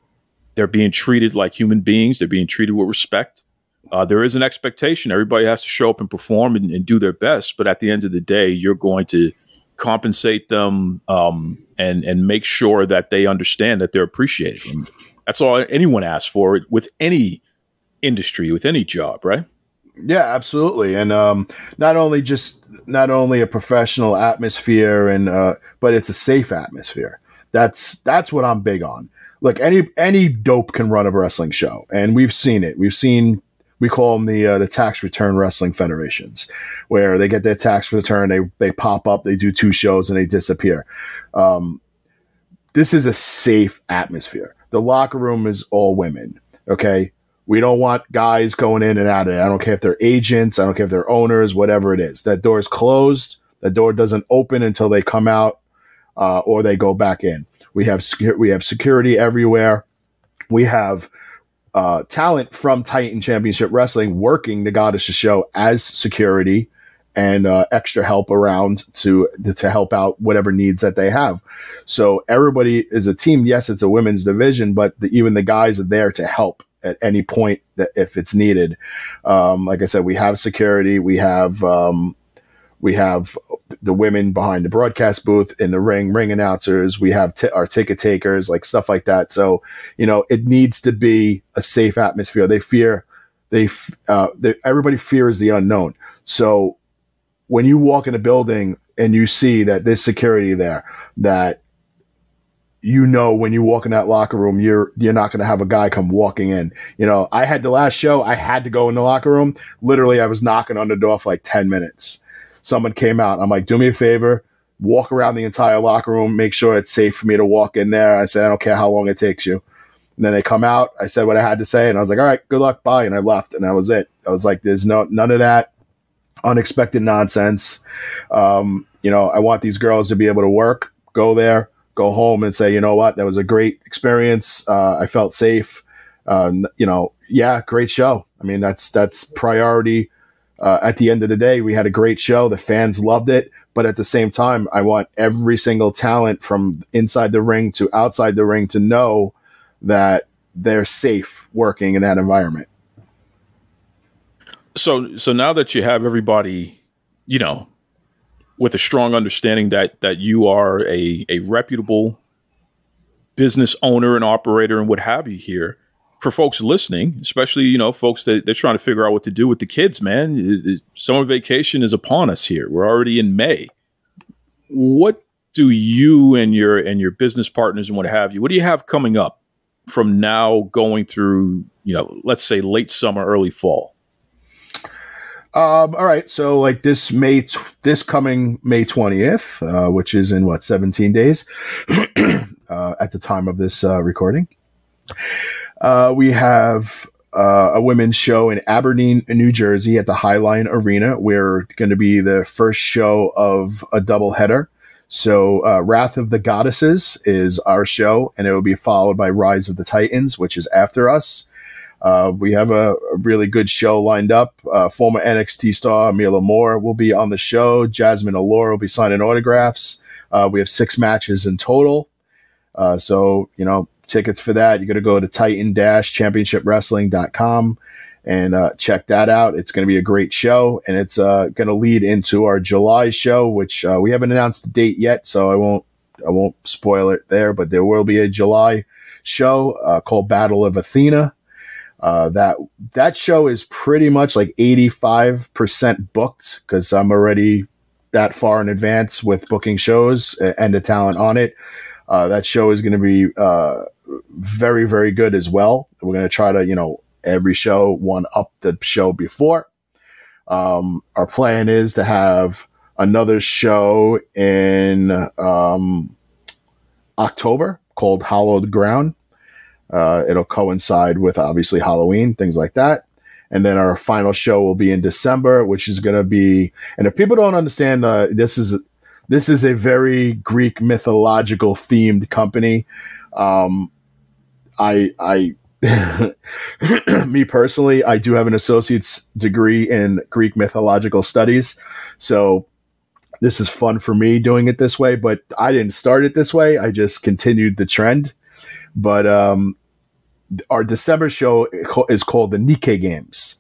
they're being treated like human beings they're being treated with respect. Uh, there is an expectation. Everybody has to show up and perform and, and do their best but at the end of the day you're going to compensate them um, and and make sure that they understand that they're appreciated. And that's all anyone asks for with any industry with any job right Yeah, absolutely. And um, not only just not only a professional atmosphere and uh, but it's a safe atmosphere. That's that's what I'm big on. Look, any any dope can run a wrestling show, and we've seen it. We've seen we call them the uh, the tax return wrestling federations, where they get their tax return, they they pop up, they do two shows, and they disappear. Um, this is a safe atmosphere. The locker room is all women. Okay. We don't want guys going in and out of it. I don't care if they're agents. I don't care if they're owners, whatever it is. That door is closed. That door doesn't open until they come out, uh, or they go back in. We have, we have security everywhere. We have, uh, talent from Titan Championship Wrestling working the Goddess show as security and uh, extra help around to to help out whatever needs that they have. So everybody is a team. Yes, it's a women's division, but the, even the guys are there to help at any point that if it's needed. Um, like I said, we have security. We have um, we have the women behind the broadcast booth in the ring, ring announcers. We have t- our ticket takers, like stuff like that. So you know, it needs to be a safe atmosphere. They fear they, uh, they everybody fears the unknown. So when you walk in a building and you see that there's security there, that you know when you walk in that locker room, you're you're not going to have a guy come walking in. You know, I had the last show, I had to go in the locker room. Literally, I was knocking on the door for like ten minutes. Someone came out. I'm like, do me a favor, walk around the entire locker room, make sure it's safe for me to walk in there. I said, I don't care how long it takes you. And then they come out. I said what I had to say, and I was like, all right, good luck, bye. And I left, and that was it. I was like, there's no none of that unexpected nonsense. Um, you know, I want these girls to be able to work, go there, go home and say, you know what, that was a great experience. Uh, I felt safe. Uh, you know, yeah, great show. I mean, that's, that's priority. Uh, at the end of the day, we had a great show. The fans loved it. But at the same time, I want every single talent from inside the ring to outside the ring to know that they're safe working in that environment. So so now that you have everybody you know with a strong understanding that that you are a a reputable business owner and operator and what have you here for folks listening especially you know folks that they're trying to figure out what to do with the kids man summer vacation is upon us here. We're already in may. What do you and your and your business partners and what have you what do you have coming up from now going through you know let's say late summer early fall Um, all right. So like this May, t- this coming May 20th, uh, which is in what, 17 days, uh, at the time of this, uh, recording, uh, we have, uh, a women's show in Aberdeen, New Jersey at the Highline Arena. We're going to be the first show of a double header. So, uh, Wrath of the Goddesses is our show, and it will be followed by Rise of the Titans, which is after us. Uh, we have a, a really good show lined up. Uh, former NXT star Mila Moore will be on the show. Jazmin Allure will be signing autographs. Uh, we have six matches in total. Uh, so, you know, tickets for that, you got to go to titan-championshipwrestling.com and uh, check that out. It's going to be a great show, and it's uh, going to lead into our July show, which we haven't announced the date yet, so I won't I won't spoil it there. But there will be a July show called Battle of Athena. Uh, that that show is pretty much like eighty five percent booked because I'm already that far in advance with booking shows and the talent on it. Uh, that show is going to be very very good as well. We're going to try to you know every show one up the show before. Um, our plan is to have another show in um, October called Hallowed Ground. Uh, it'll coincide with obviously Halloween, things like that. And then our final show will be in December, which is going to be. And if people don't understand, uh, this is this is a very Greek mythological themed company. Um, I I me personally, I do have an associate's degree in Greek mythological studies. So this is fun for me doing it this way, but I didn't start it this way. I just continued the trend. But um, our December show is called the Nike Games.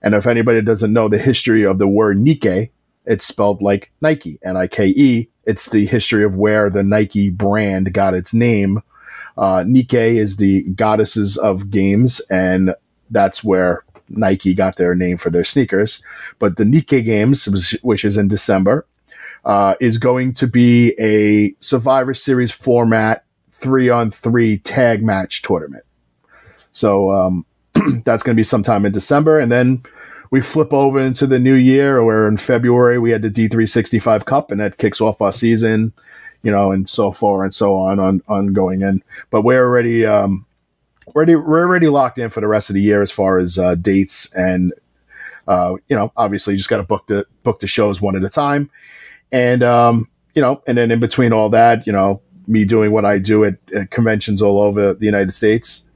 And if anybody doesn't know the history of the word Nike, it's spelled like Nike, N I K E. It's the history of where the Nike brand got its name uh, Nike is the goddesses of games, and that's where Nike got their name for their sneakers. But the Nike Games, which is in December, uh, is going to be a Survivor Series format three on three tag match tournament. So um, that's going to be sometime in December, and then we flip over into the new year, where in February we had the D365 Cup, and that kicks off our season you know, and so far and so on, on ongoing. And but we're already um, already we're already locked in for the rest of the year as far as uh, dates and uh, you know, obviously you just got to book the book the shows one at a time, and um, you know, and then in between all that, you know, me doing what I do at, at conventions all over the United States.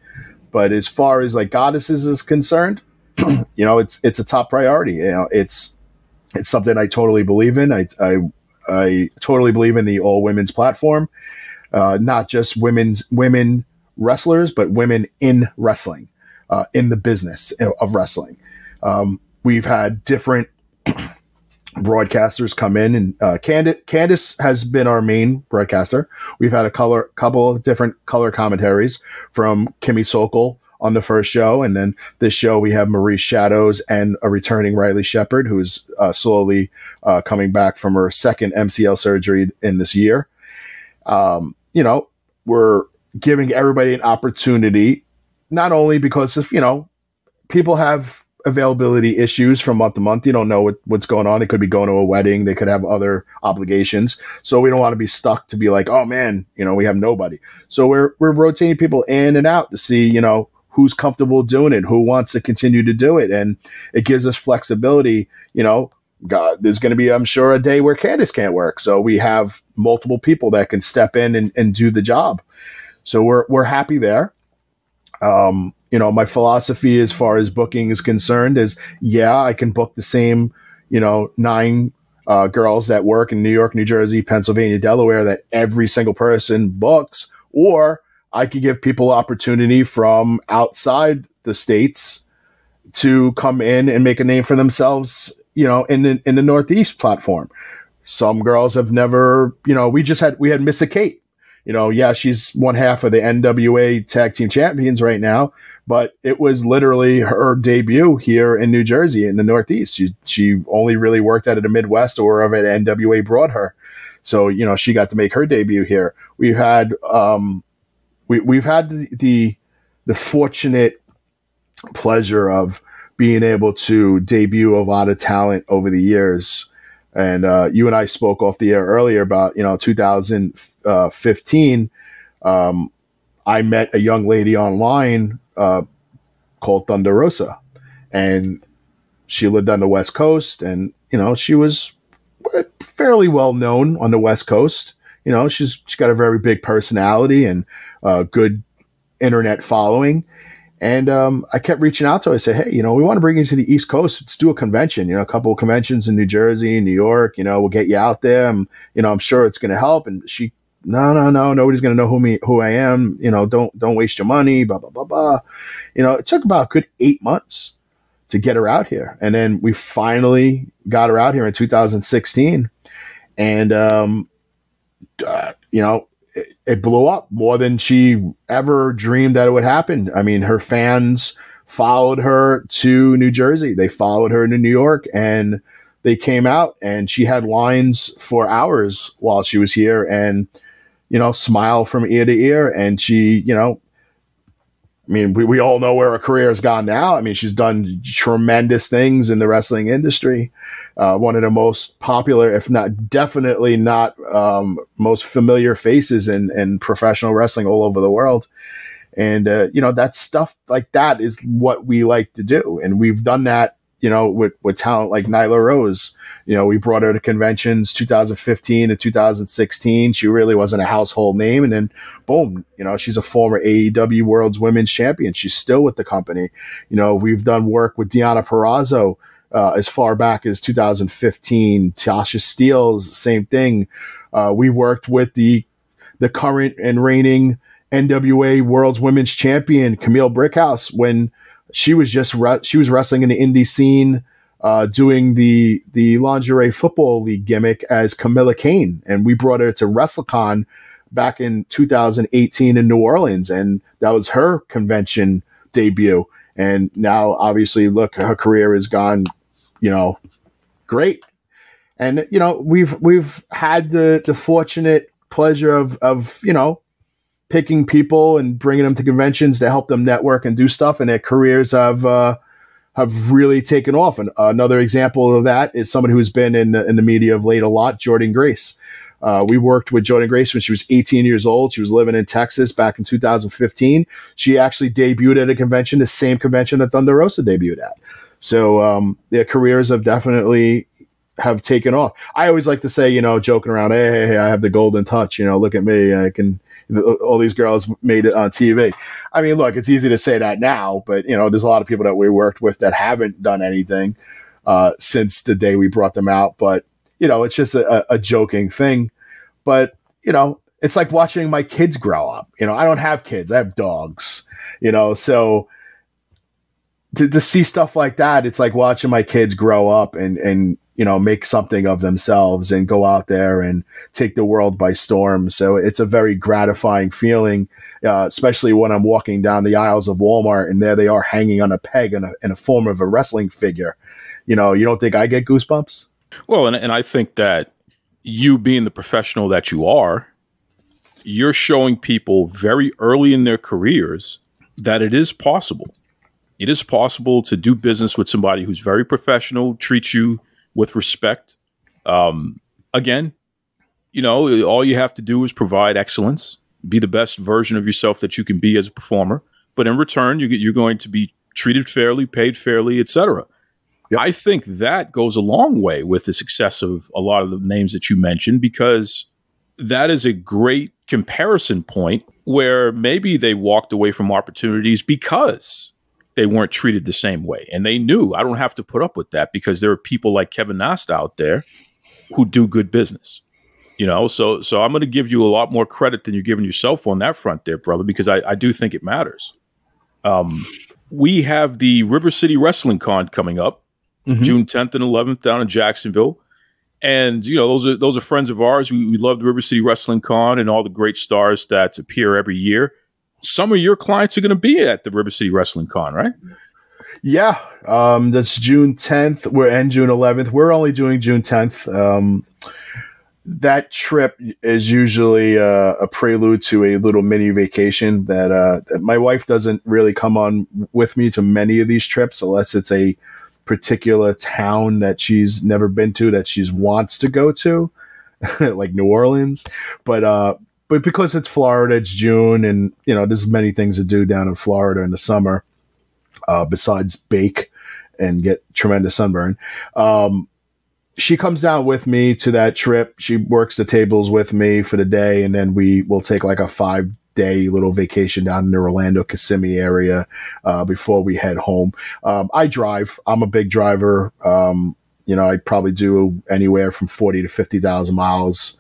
But as far as like goddesses is concerned, you know, it's it's a top priority. You know, it's it's something I totally believe in. I I I totally believe in the all women's platform, uh, not just women's women wrestlers, but women in wrestling, uh, in the business of wrestling. Um, we've had different broadcasters come in, and uh, Candice, Candice has been our main broadcaster. We've had a color, couple of different color commentaries from Kimmy Sokol on the first show. And then this show, we have Marie Shadows and a returning Riley Shepard, who's uh, slowly uh, coming back from her second MCL surgery in this year. Um, you know, we're giving everybody an opportunity, not only because of, you know, people have availability issues from month to month. You don't know what, what's going on. They could be going to a wedding. They could have other obligations. So we don't want to be stuck to be like, oh man, you know, we have nobody. So we're, we're rotating people in and out to see, you know, who's comfortable doing it, who wants to continue to do it. And it gives us flexibility. You know, God, there's going to be, I'm sure, a day where Candice can't work. So we have multiple people that can step in and, and do the job. So we're, we're happy there. Um, you know, my philosophy as far as booking is concerned is, yeah, I can book the same, you know, nine uh, girls that work in New York, New Jersey, Pennsylvania, Delaware that every single person books, or I could give people opportunity from outside the states to come in and make a name for themselves, you know, in the, in the Northeast platform. Some girls have never, you know, we just had, we had Missa Kate, you know, yeah, she's one half of the NWA tag team champions right now, but it was literally her debut here in New Jersey in the Northeast. She, she only really worked out of the Midwest or of the NWA brought her. So, you know, she got to make her debut here. We've had, um, we we've had the, the the fortunate pleasure of being able to debut a lot of talent over the years. And uh, you and I spoke off the air earlier about you know 2015. Um, I met a young lady online uh, called Thunder Rosa, and she lived on the West Coast, and you know she was fairly well known on the West Coast. You know she's she's got a very big personality, and uh, good internet following. And um, I kept reaching out to her. I said, hey, you know, we want to bring you to the East Coast. Let's do a convention, you know, a couple of conventions in New Jersey, New York. You know, we'll get you out there. And, you know, I'm sure it's going to help. And she, no, no, no, nobody's going to know who me, who I am. You know, don't, don't waste your money, blah, blah, blah, blah. You know, it took about a good eight months to get her out here. And then we finally got her out here in 2016. And, um, uh, you know, it, it blew up more than she ever dreamed that it would happen. I mean, her fans followed her to New Jersey. They followed her to New York and they came out and she had lines for hours while she was here and, you know, smile from ear to ear. And she, you know, I mean, we, we all know where her career has gone now. I mean, she's done tremendous things in the wrestling industry. Uh, one of the most popular, if not definitely not um, most familiar faces in, in professional wrestling all over the world. And, uh, you know, that stuff like that is what we like to do. And we've done that, you know, with, with talent like Nyla Rose. You know, we brought her to conventions 2015 to 2016. She really wasn't a household name. And then boom, you know, she's a former AEW World's Women's Champion. She's still with the company. You know, we've done work with Deonna Purrazzo, uh, as far back as 2015. Tasha Steelz, same thing. Uh, we worked with the, the current and reigning NWA World's Women's Champion, Kamille Brickhouse, when she was just, re- she was wrestling in the indie scene, uh, doing the, the lingerie football league gimmick as Camilla Kane. And we brought her to WrestleCon back in 2018 in New Orleans. And that was her convention debut. And now obviously look, her career has gone, you know, great. And, you know, we've, we've had the, the fortunate pleasure of, of, you know, picking people and bringing them to conventions to help them network and do stuff. And their careers have, uh, have really taken off. And another example of that is someone who's been in the, in the media of late a lot, Jordynne Grace. Uh, we worked with Jordynne Grace when she was 18 years old. She was living in Texas back in 2015. She actually debuted at a convention, the same convention that Thunder Rosa debuted at. So um, their careers have definitely have taken off. I always like to say, you know, joking around, hey, hey, hey, I have the golden touch. You know, look at me. I can all these girls made it on TV. I mean, look, it's easy to say that now, but you know, there's a lot of people that we worked with that haven't done anything uh, since the day we brought them out. But you know, it's just a, a joking thing. But you know, it's like watching my kids grow up. You know, I don't have kids; I have dogs. You know, so to, to see stuff like that, it's like watching my kids grow up and and you know, make something of themselves and go out there and take the world by storm. So it's a very gratifying feeling, uh, especially when I'm walking down the aisles of Walmart and there they are hanging on a peg in a, in a form of a wrestling figure. You know, you don't think I get goosebumps? Well, and, and I think that you being the professional that you are, you're showing people very early in their careers that it is possible. It is possible to do business with somebody who's very professional, treats you with respect. Um, again, you know, all you have to do is provide excellence, be the best version of yourself that you can be as a performer. But in return, you, get you're going to be treated fairly, paid fairly, etc. Yep. I think that goes a long way with the success of a lot of the names that you mentioned because that is a great comparison point where maybe they walked away from opportunities because they weren't treated the same way. And they knew I don't have to put up with that because there are people like Kevin Nasta out there who do good business. You know, so so I'm going to give you a lot more credit than you're giving yourself on that front there, brother, because I, I do think it matters. Um, we have the River City Wrestling Con coming up, mm-hmm. June 10th and 11th down in Jacksonville. And you know those are those are friends of ours. We, we love the River City Wrestling Con and all the great stars that appear every year some of your clients are going to be at the River City Wrestling Con, right? Yeah, um, that's June 10th. We're and June 11th. We're only doing June 10th. Um, that trip is usually uh, a prelude to a little mini vacation that, uh, that my wife doesn't really come on with me to many of these trips unless it's a particular town that she's never been to that she wants to go to, like New Orleans. But uh, but because it's Florida, it's June, and you know there's many things to do down in Florida in the summer, uh, besides bake and get tremendous sunburn. Um, she comes down with me to that trip. She works the tables with me for the day, and then we will take like a five day little vacation down in the Orlando Kissimmee area uh, before we head home. Um, I drive. I'm a big driver. Um, you know, I probably do anywhere from forty to fifty thousand miles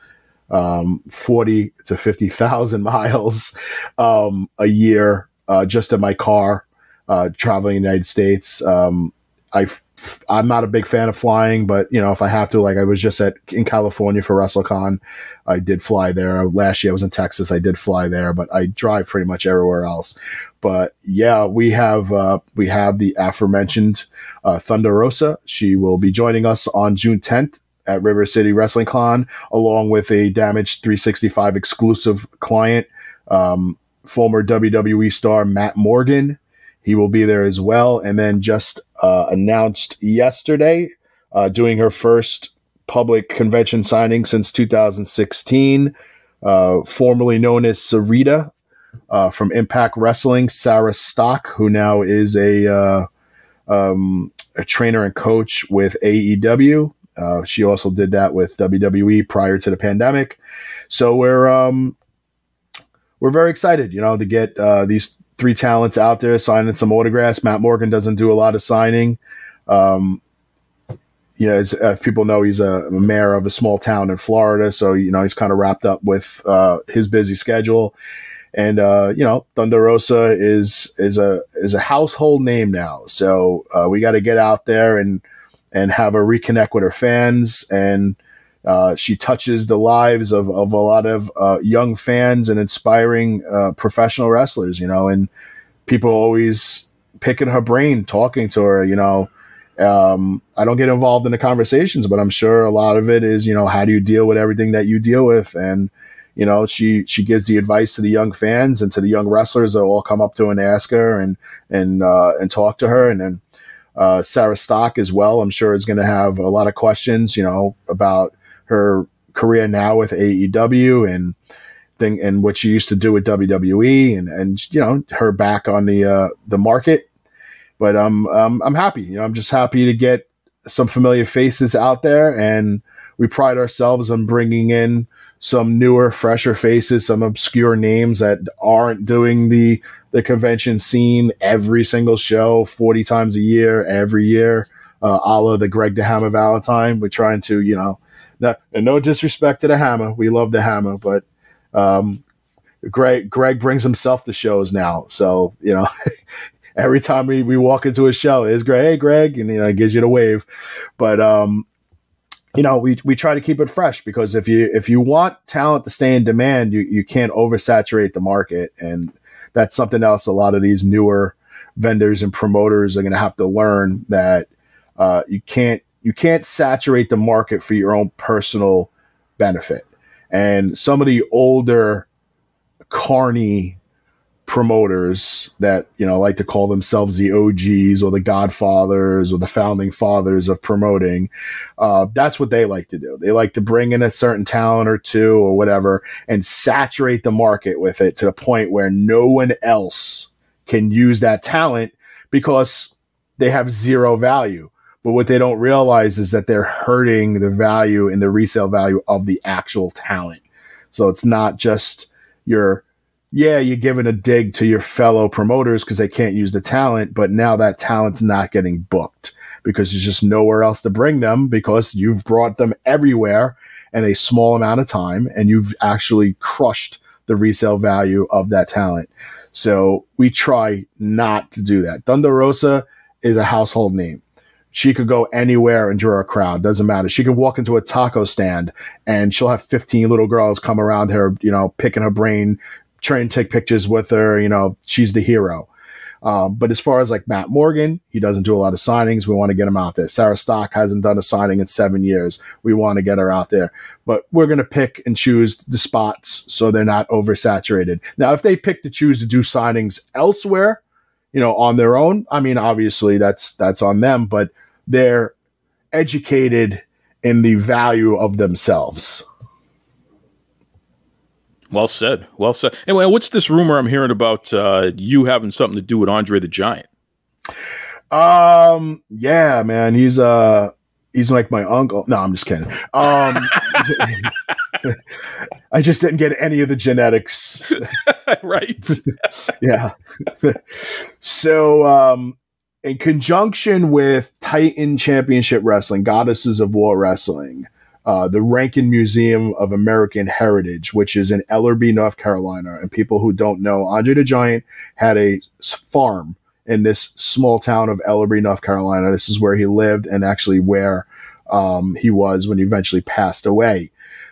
um, 40 to 50,000 miles um, a year uh, just in my car uh, traveling the United States. Um, I I'm not a big fan of flying, but you know, if I have to, like I was just at in California for WrestleCon, I did fly there. Last year I was in Texas, I did fly there, but I drive pretty much everywhere else. But yeah, we have uh, we have the aforementioned uh, Thunder Rosa. She will be joining us on June 10th at River City Wrestling Con, along with a Damage 365 exclusive client, um, former WWE star Matt Morgan. He will be there as well. And then just uh, announced yesterday, uh, doing her first public convention signing since 2016, uh, formerly known as Sarita uh, from Impact Wrestling, Sarah Stock, who now is a, uh, um, a trainer and coach with AEW. Uh, she also did that with WWE prior to the pandemic. So we're um, we're very excited, you know, to get uh, these three talents out there signing some autographs. Matt Morgan doesn't do a lot of signing. Um, you know, as, as people know, he's a, mayor of a small town in Florida, so you know he's kind of wrapped up with uh, his busy schedule. And uh, you know, Thunder Rosa is is a is a household name now. So uh, we got to get out there and and have a reconnect with her fans. And uh, she touches the lives of of a lot of uh, young fans and inspiring uh, professional wrestlers. You know, and people always picking her brain, talking to her. You know. Um, I don't get involved in the conversations, but I'm sure a lot of it is, you know, how do you deal with everything that you deal with? And, you know, she she gives the advice to the young fans and to the young wrestlers that all come up to her and ask her and and uh, and talk to her. And then uh, Sarah Stock as well. I'm sure is going to have a lot of questions, you know, about her career now with AEW and thing and what she used to do with WWE and and you know her back on the uh, the market. But I'm um, I'm happy. You know, I'm just happy to get some familiar faces out there, and we pride ourselves on bringing in some newer, fresher faces, some obscure names that aren't doing the the convention scene every single show, forty times a year, every year, uh, a la the Greg the Hammer Valentine. We're trying to, you know, not, and no disrespect to the Hammer, we love the Hammer, but um, Greg Greg brings himself to shows now, so you know. every time we, we walk into a show, is Greg, hey Greg, and you know, gives you the wave. But um, you know, we, we try to keep it fresh because if you if you want talent to stay in demand, you, you can't oversaturate the market. And that's something else a lot of these newer vendors and promoters are gonna have to learn that uh, you can't you can't saturate the market for your own personal benefit. And some of the older carny promoters that you know like to call themselves the OGs or the Godfathers or the founding fathers of promoting. Uh, that's what they like to do. They like to bring in a certain talent or two or whatever and saturate the market with it to the point where no one else can use that talent because they have zero value. But what they don't realize is that they're hurting the value and the resale value of the actual talent. So it's not just your yeah, you're giving a dig to your fellow promoters because they can't use the talent, but now that talent's not getting booked because there's just nowhere else to bring them because you've brought them everywhere in a small amount of time and you've actually crushed the resale value of that talent. So we try not to do that. Thunder Rosa is a household name. She could go anywhere and draw a crowd. Doesn't matter. She could walk into a taco stand and she'll have 15 little girls come around her, you know, picking her brain, trying to take pictures with her. You know, she's the hero. Um, but as far as like Matt Morgan, he doesn't do a lot of signings. We want to get him out there. Sarah Stock hasn't done a signing in seven years. We want to get her out there. But we're going to pick and choose the spots so they're not oversaturated. Now, if they pick to choose to do signings elsewhere, you know, on their own, I mean, obviously that's that's on them, but they're educated in the value of themselves. Well said. Well said. Anyway, what's this rumor I'm hearing about uh, you having something to do with Andre the Giant? Um, yeah, man, he's uh he's like my uncle. No, I'm just kidding. Um, I just didn't get any of the genetics. right. yeah. so, um, in conjunction with Titan Championship Wrestling, Goddesses of War Wrestling, uh, the Rankin Museum of American Heritage, which is in Ellerbe, North Carolina. And people who don't know, Andre the Giant had a farm in this small town of Ellerbe, North Carolina. This is where he lived and actually where um, he was when he eventually passed away.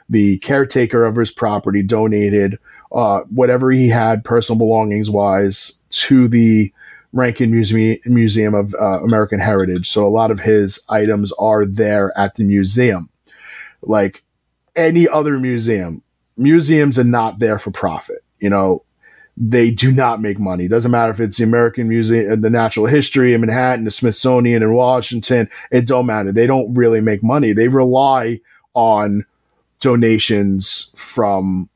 The caretaker of his property donated uh, whatever he had, personal belongings wise, to the Rankin Museum, Museum of uh, American Heritage. So a lot of his items are there at the museum. Like any other museum, museums are not there for profit. You know, they do not make money. It Doesn't matter if it's the American Museum, uh, the Natural History in Manhattan, the Smithsonian in Washington. It don't matter. They don't really make money. They rely on donations from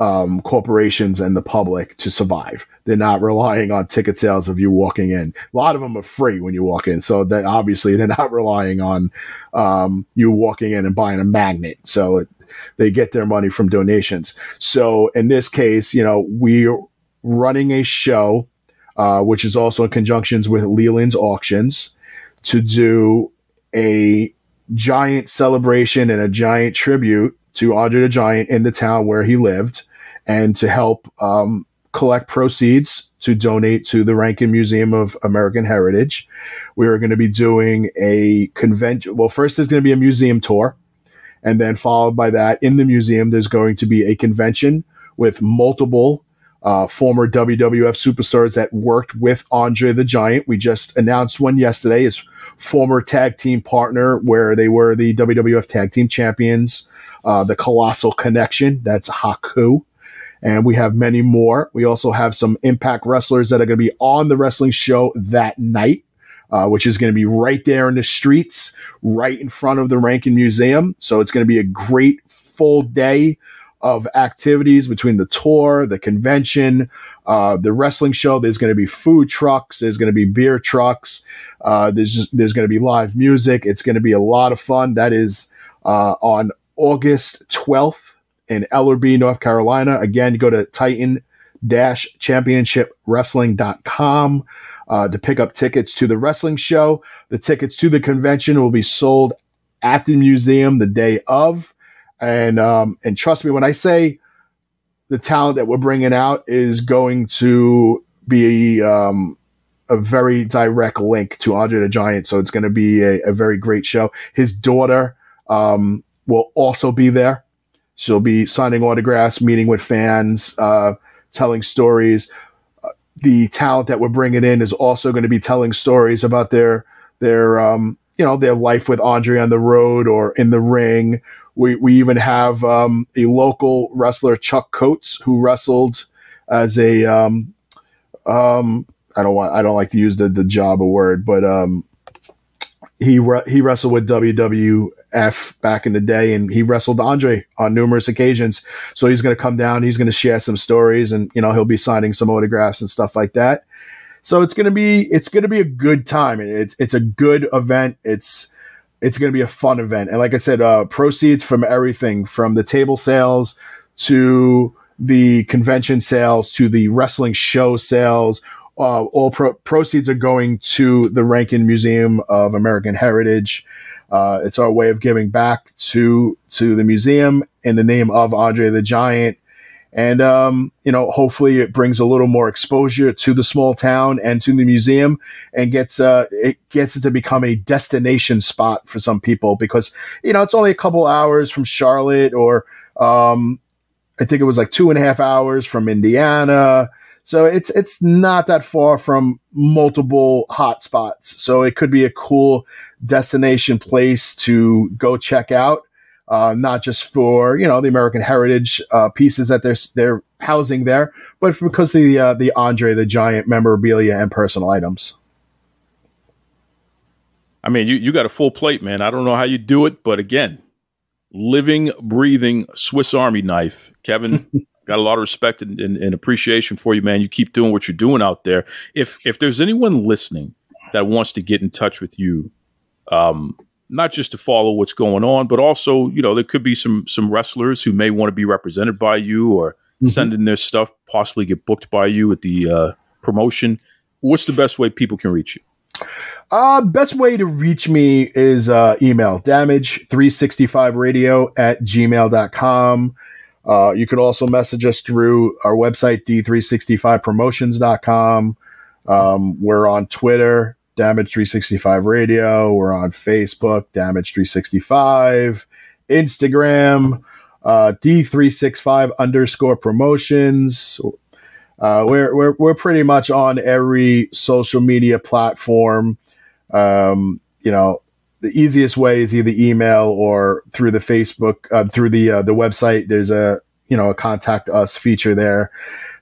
um, corporations and the public to survive. They're not relying on ticket sales of you walking in. A lot of them are free when you walk in, so that obviously they're not relying on um, you walking in and buying a magnet. So it, they get their money from donations. So in this case, you know, we're running a show, uh, which is also in conjunctions with Leland's auctions to do a giant celebration and a giant tribute to Andre the Giant in the town where he lived and to help um, collect proceeds to donate to the Rankin Museum of American Heritage. We are going to be doing a convention. Well, first there's going to be a museum tour. And then followed by that in the museum, there's going to be a convention with multiple uh, former WWF superstars that worked with Andre the Giant. We just announced one yesterday, his former tag team partner, where they were the WWF tag team champions, uh, the Colossal Connection. That's Haku and we have many more. We also have some impact wrestlers that are going to be on the wrestling show that night. Uh, which is going to be right there in the streets, right in front of the Rankin Museum. So it's going to be a great full day of activities between the tour, the convention, uh, the wrestling show. There's going to be food trucks. There's going to be beer trucks. Uh, there's there's going to be live music. It's going to be a lot of fun. That is uh, on August 12th in Ellerbe, North Carolina. Again, go to Titan Dash Championship Wrestling.com uh, to pick up tickets to the wrestling show. The tickets to the convention will be sold at the museum the day of. And, um, and trust me, when I say the talent that we're bringing out is going to be, um, a very direct link to Andre the Giant. So it's going to be a, a, very great show. His daughter, um, will also be there. She'll be signing autographs, meeting with fans, uh, telling stories. Uh, the talent that we're bringing in is also going to be telling stories about their their um, you know their life with Andre on the road or in the ring. We we even have um, a local wrestler, Chuck Coates, who wrestled as a um, um, I don't want I don't like to use the the job word, but um, he re- he wrestled with WWF back in the day, and he wrestled Andre on numerous occasions. So he's going to come down. He's going to share some stories, and you know he'll be signing some autographs and stuff like that. So it's going to be it's going to be a good time. It's it's a good event. It's it's going to be a fun event. And like I said, uh, proceeds from everything from the table sales to the convention sales to the wrestling show sales uh, all pro- proceeds are going to the Rankin Museum of American Heritage. Uh, it's our way of giving back to to the museum in the name of Andre the Giant, and um, you know, hopefully, it brings a little more exposure to the small town and to the museum, and gets uh, it gets it to become a destination spot for some people because you know it's only a couple hours from Charlotte, or um, I think it was like two and a half hours from Indiana so it's it's not that far from multiple hotspots. So it could be a cool destination place to go check out. Uh, not just for you know the American heritage uh, pieces that they're they're housing there, but because of the uh, the Andre the Giant memorabilia and personal items. I mean, you you got a full plate, man. I don't know how you do it, but again, living, breathing Swiss Army knife, Kevin. got a lot of respect and, and, and, appreciation for you, man. You keep doing what you're doing out there. If if there's anyone listening that wants to get in touch with you, um, not just to follow what's going on, but also, you know, there could be some some wrestlers who may want to be represented by you or mm-hmm. send in their stuff, possibly get booked by you at the uh, promotion. What's the best way people can reach you? Uh, best way to reach me is uh, email damage365radio at gmail.com. Uh, you can also message us through our website, d365promotions.com. Um, we're on Twitter, Damage 365 Radio. We're on Facebook, Damage 365, Instagram, uh, D365 underscore promotions. Uh, we're, we're, we're pretty much on every social media platform. Um, you know, the easiest way is either email or through the Facebook, uh, through the, uh, the website. There's a, you know, a contact us feature there.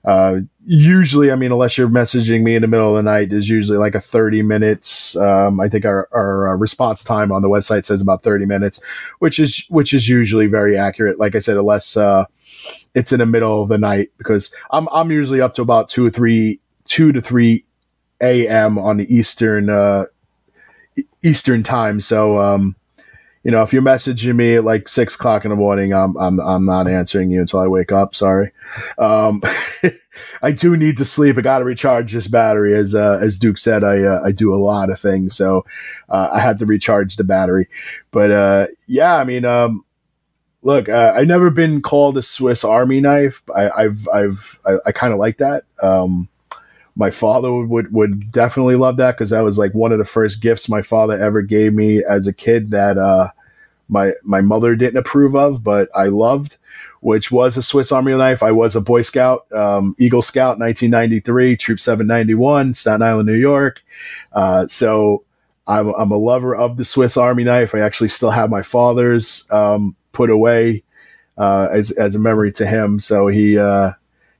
Uh, usually, I mean, unless you're messaging me in the middle of the night, is usually like a 30 minutes. Um, I think our, our uh, response time on the website says about 30 minutes, which is, which is usually very accurate. Like I said, unless, uh, it's in the middle of the night because I'm, I'm usually up to about two or three, two to three a.m. on the Eastern, uh, Eastern time. So, um, you know, if you're messaging me at like six o'clock in the morning, I'm I'm I'm not answering you until I wake up. Sorry. Um, I do need to sleep. I got to recharge this battery. As uh, as Duke said, I uh, I do a lot of things, so uh, I had to recharge the battery. But uh, yeah, I mean, um, look, uh, I never been called a Swiss Army knife. I, I've I've I, I kind of like that. Um, my father would would definitely love that because that was like one of the first gifts my father ever gave me as a kid that uh, my my mother didn't approve of, but I loved, which was a Swiss Army knife. I was a Boy Scout, um, Eagle Scout, 1993, Troop 791, Staten Island, New York. Uh, so I'm I'm a lover of the Swiss Army knife. I actually still have my father's um, put away uh, as as a memory to him. So he uh,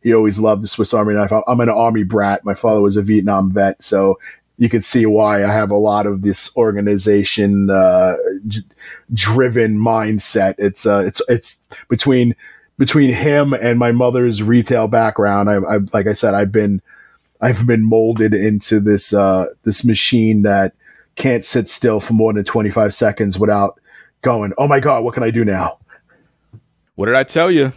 he always loved the Swiss Army knife. I'm an Army brat. My father was a Vietnam vet, so you can see why I have a lot of this organization uh, j- driven mindset. It's uh, it's it's between between him and my mother's retail background. I, I like I said, I've been I've been molded into this uh, this machine that can't sit still for more than 25 seconds without going, "Oh my god, what can I do now?" What did I tell you?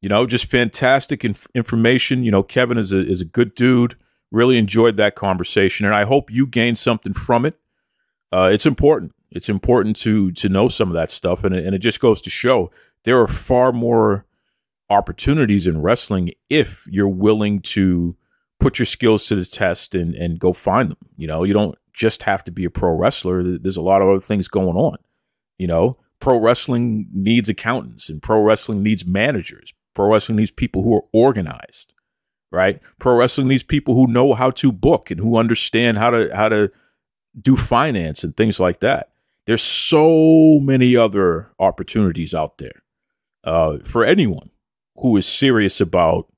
You know, just fantastic inf- information. You know, Kevin is a is a good dude. Really enjoyed that conversation, and I hope you gained something from it. Uh, it's important. It's important to to know some of that stuff, and it, and it just goes to show there are far more opportunities in wrestling if you're willing to put your skills to the test and and go find them. You know, you don't just have to be a pro wrestler. There's a lot of other things going on. You know, pro wrestling needs accountants, and pro wrestling needs managers. Pro wrestling needs people who are organized, right? Pro wrestling needs people who know how to book and who understand how to how to do finance and things like that. There's so many other opportunities out there uh, for anyone who is serious about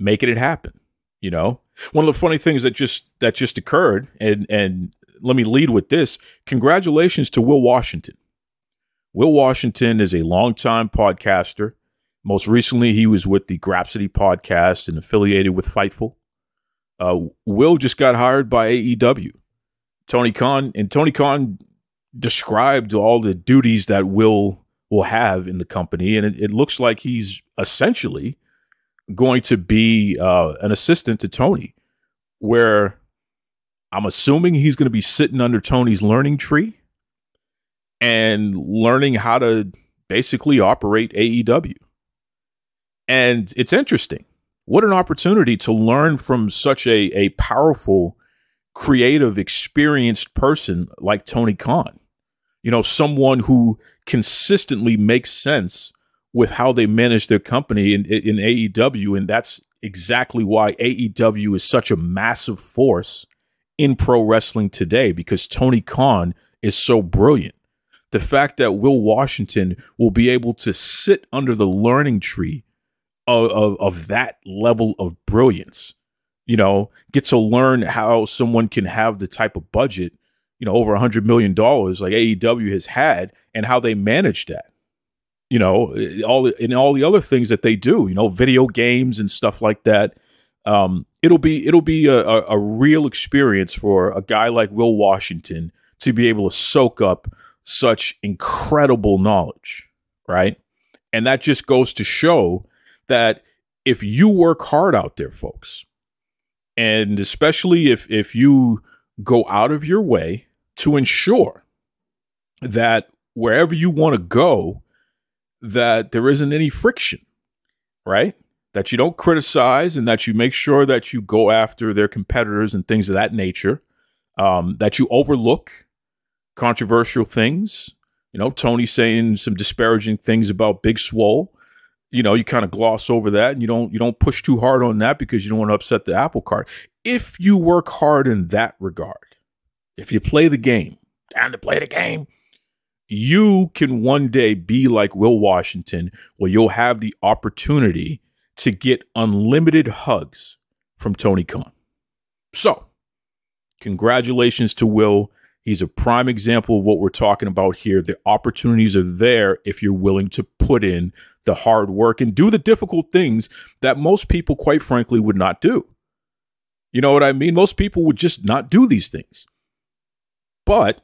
making it happen. You know, one of the funny things that just that just occurred, and and let me lead with this: congratulations to Will Washington. Will Washington is a longtime podcaster. Most recently, he was with the Grapsody podcast and affiliated with Fightful. Uh, Will just got hired by AEW. Tony Khan and Tony Khan described all the duties that Will will have in the company, and it, it looks like he's essentially going to be uh, an assistant to Tony, where I'm assuming he's going to be sitting under Tony's learning tree and learning how to basically operate AEW. And it's interesting. What an opportunity to learn from such a, a powerful, creative, experienced person like Tony Khan. You know, someone who consistently makes sense with how they manage their company in, in AEW. And that's exactly why AEW is such a massive force in pro wrestling today because Tony Khan is so brilliant. The fact that Will Washington will be able to sit under the learning tree of, of, of that level of brilliance, you know, get to learn how someone can have the type of budget, you know, over a hundred million dollars like AEW has had and how they manage that you know all and all the other things that they do you know video games and stuff like that. Um, it'll be it'll be a, a, a, real experience for a guy like will washington to be able to soak up such incredible knowledge right? And that just goes to show that if you work hard out there folks and especially if if you go out of your way to ensure that wherever you want to go that there isn't any friction, right? that you don't criticize and that you make sure that you go after their competitors and things of that nature, um, that you overlook controversial things. You know, Tony saying some disparaging things about Big Swole. You know, you kind of gloss over that and you don't you don't push too hard on that because you don't want to upset the apple cart. If you work hard in that regard, if you play the game, time to play the game, you can one day be like Will Washington, where you'll have the opportunity to get unlimited hugs from Tony Khan. So, congratulations to Will. He's a prime example of what we're talking about here. The opportunities are there if you're willing to put in the hard work and do the difficult things that most people, quite frankly, would not do. You know what I mean? Most people would just not do these things. But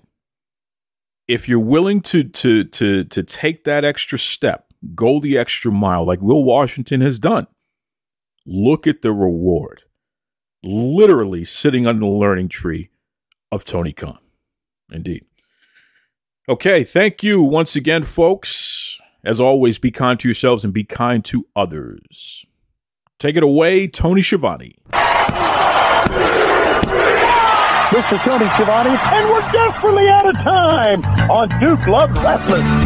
if you're willing to to to to take that extra step, go the extra mile like Will Washington has done, look at the reward. Literally sitting under the learning tree of Tony Khan. Indeed. Okay, thank you once again, folks. As always, be kind to yourselves and be kind to others. Take it away, Tony Schiavone. This is Tony Schiavone, and we're desperately out of time on Duke Love Rasslin.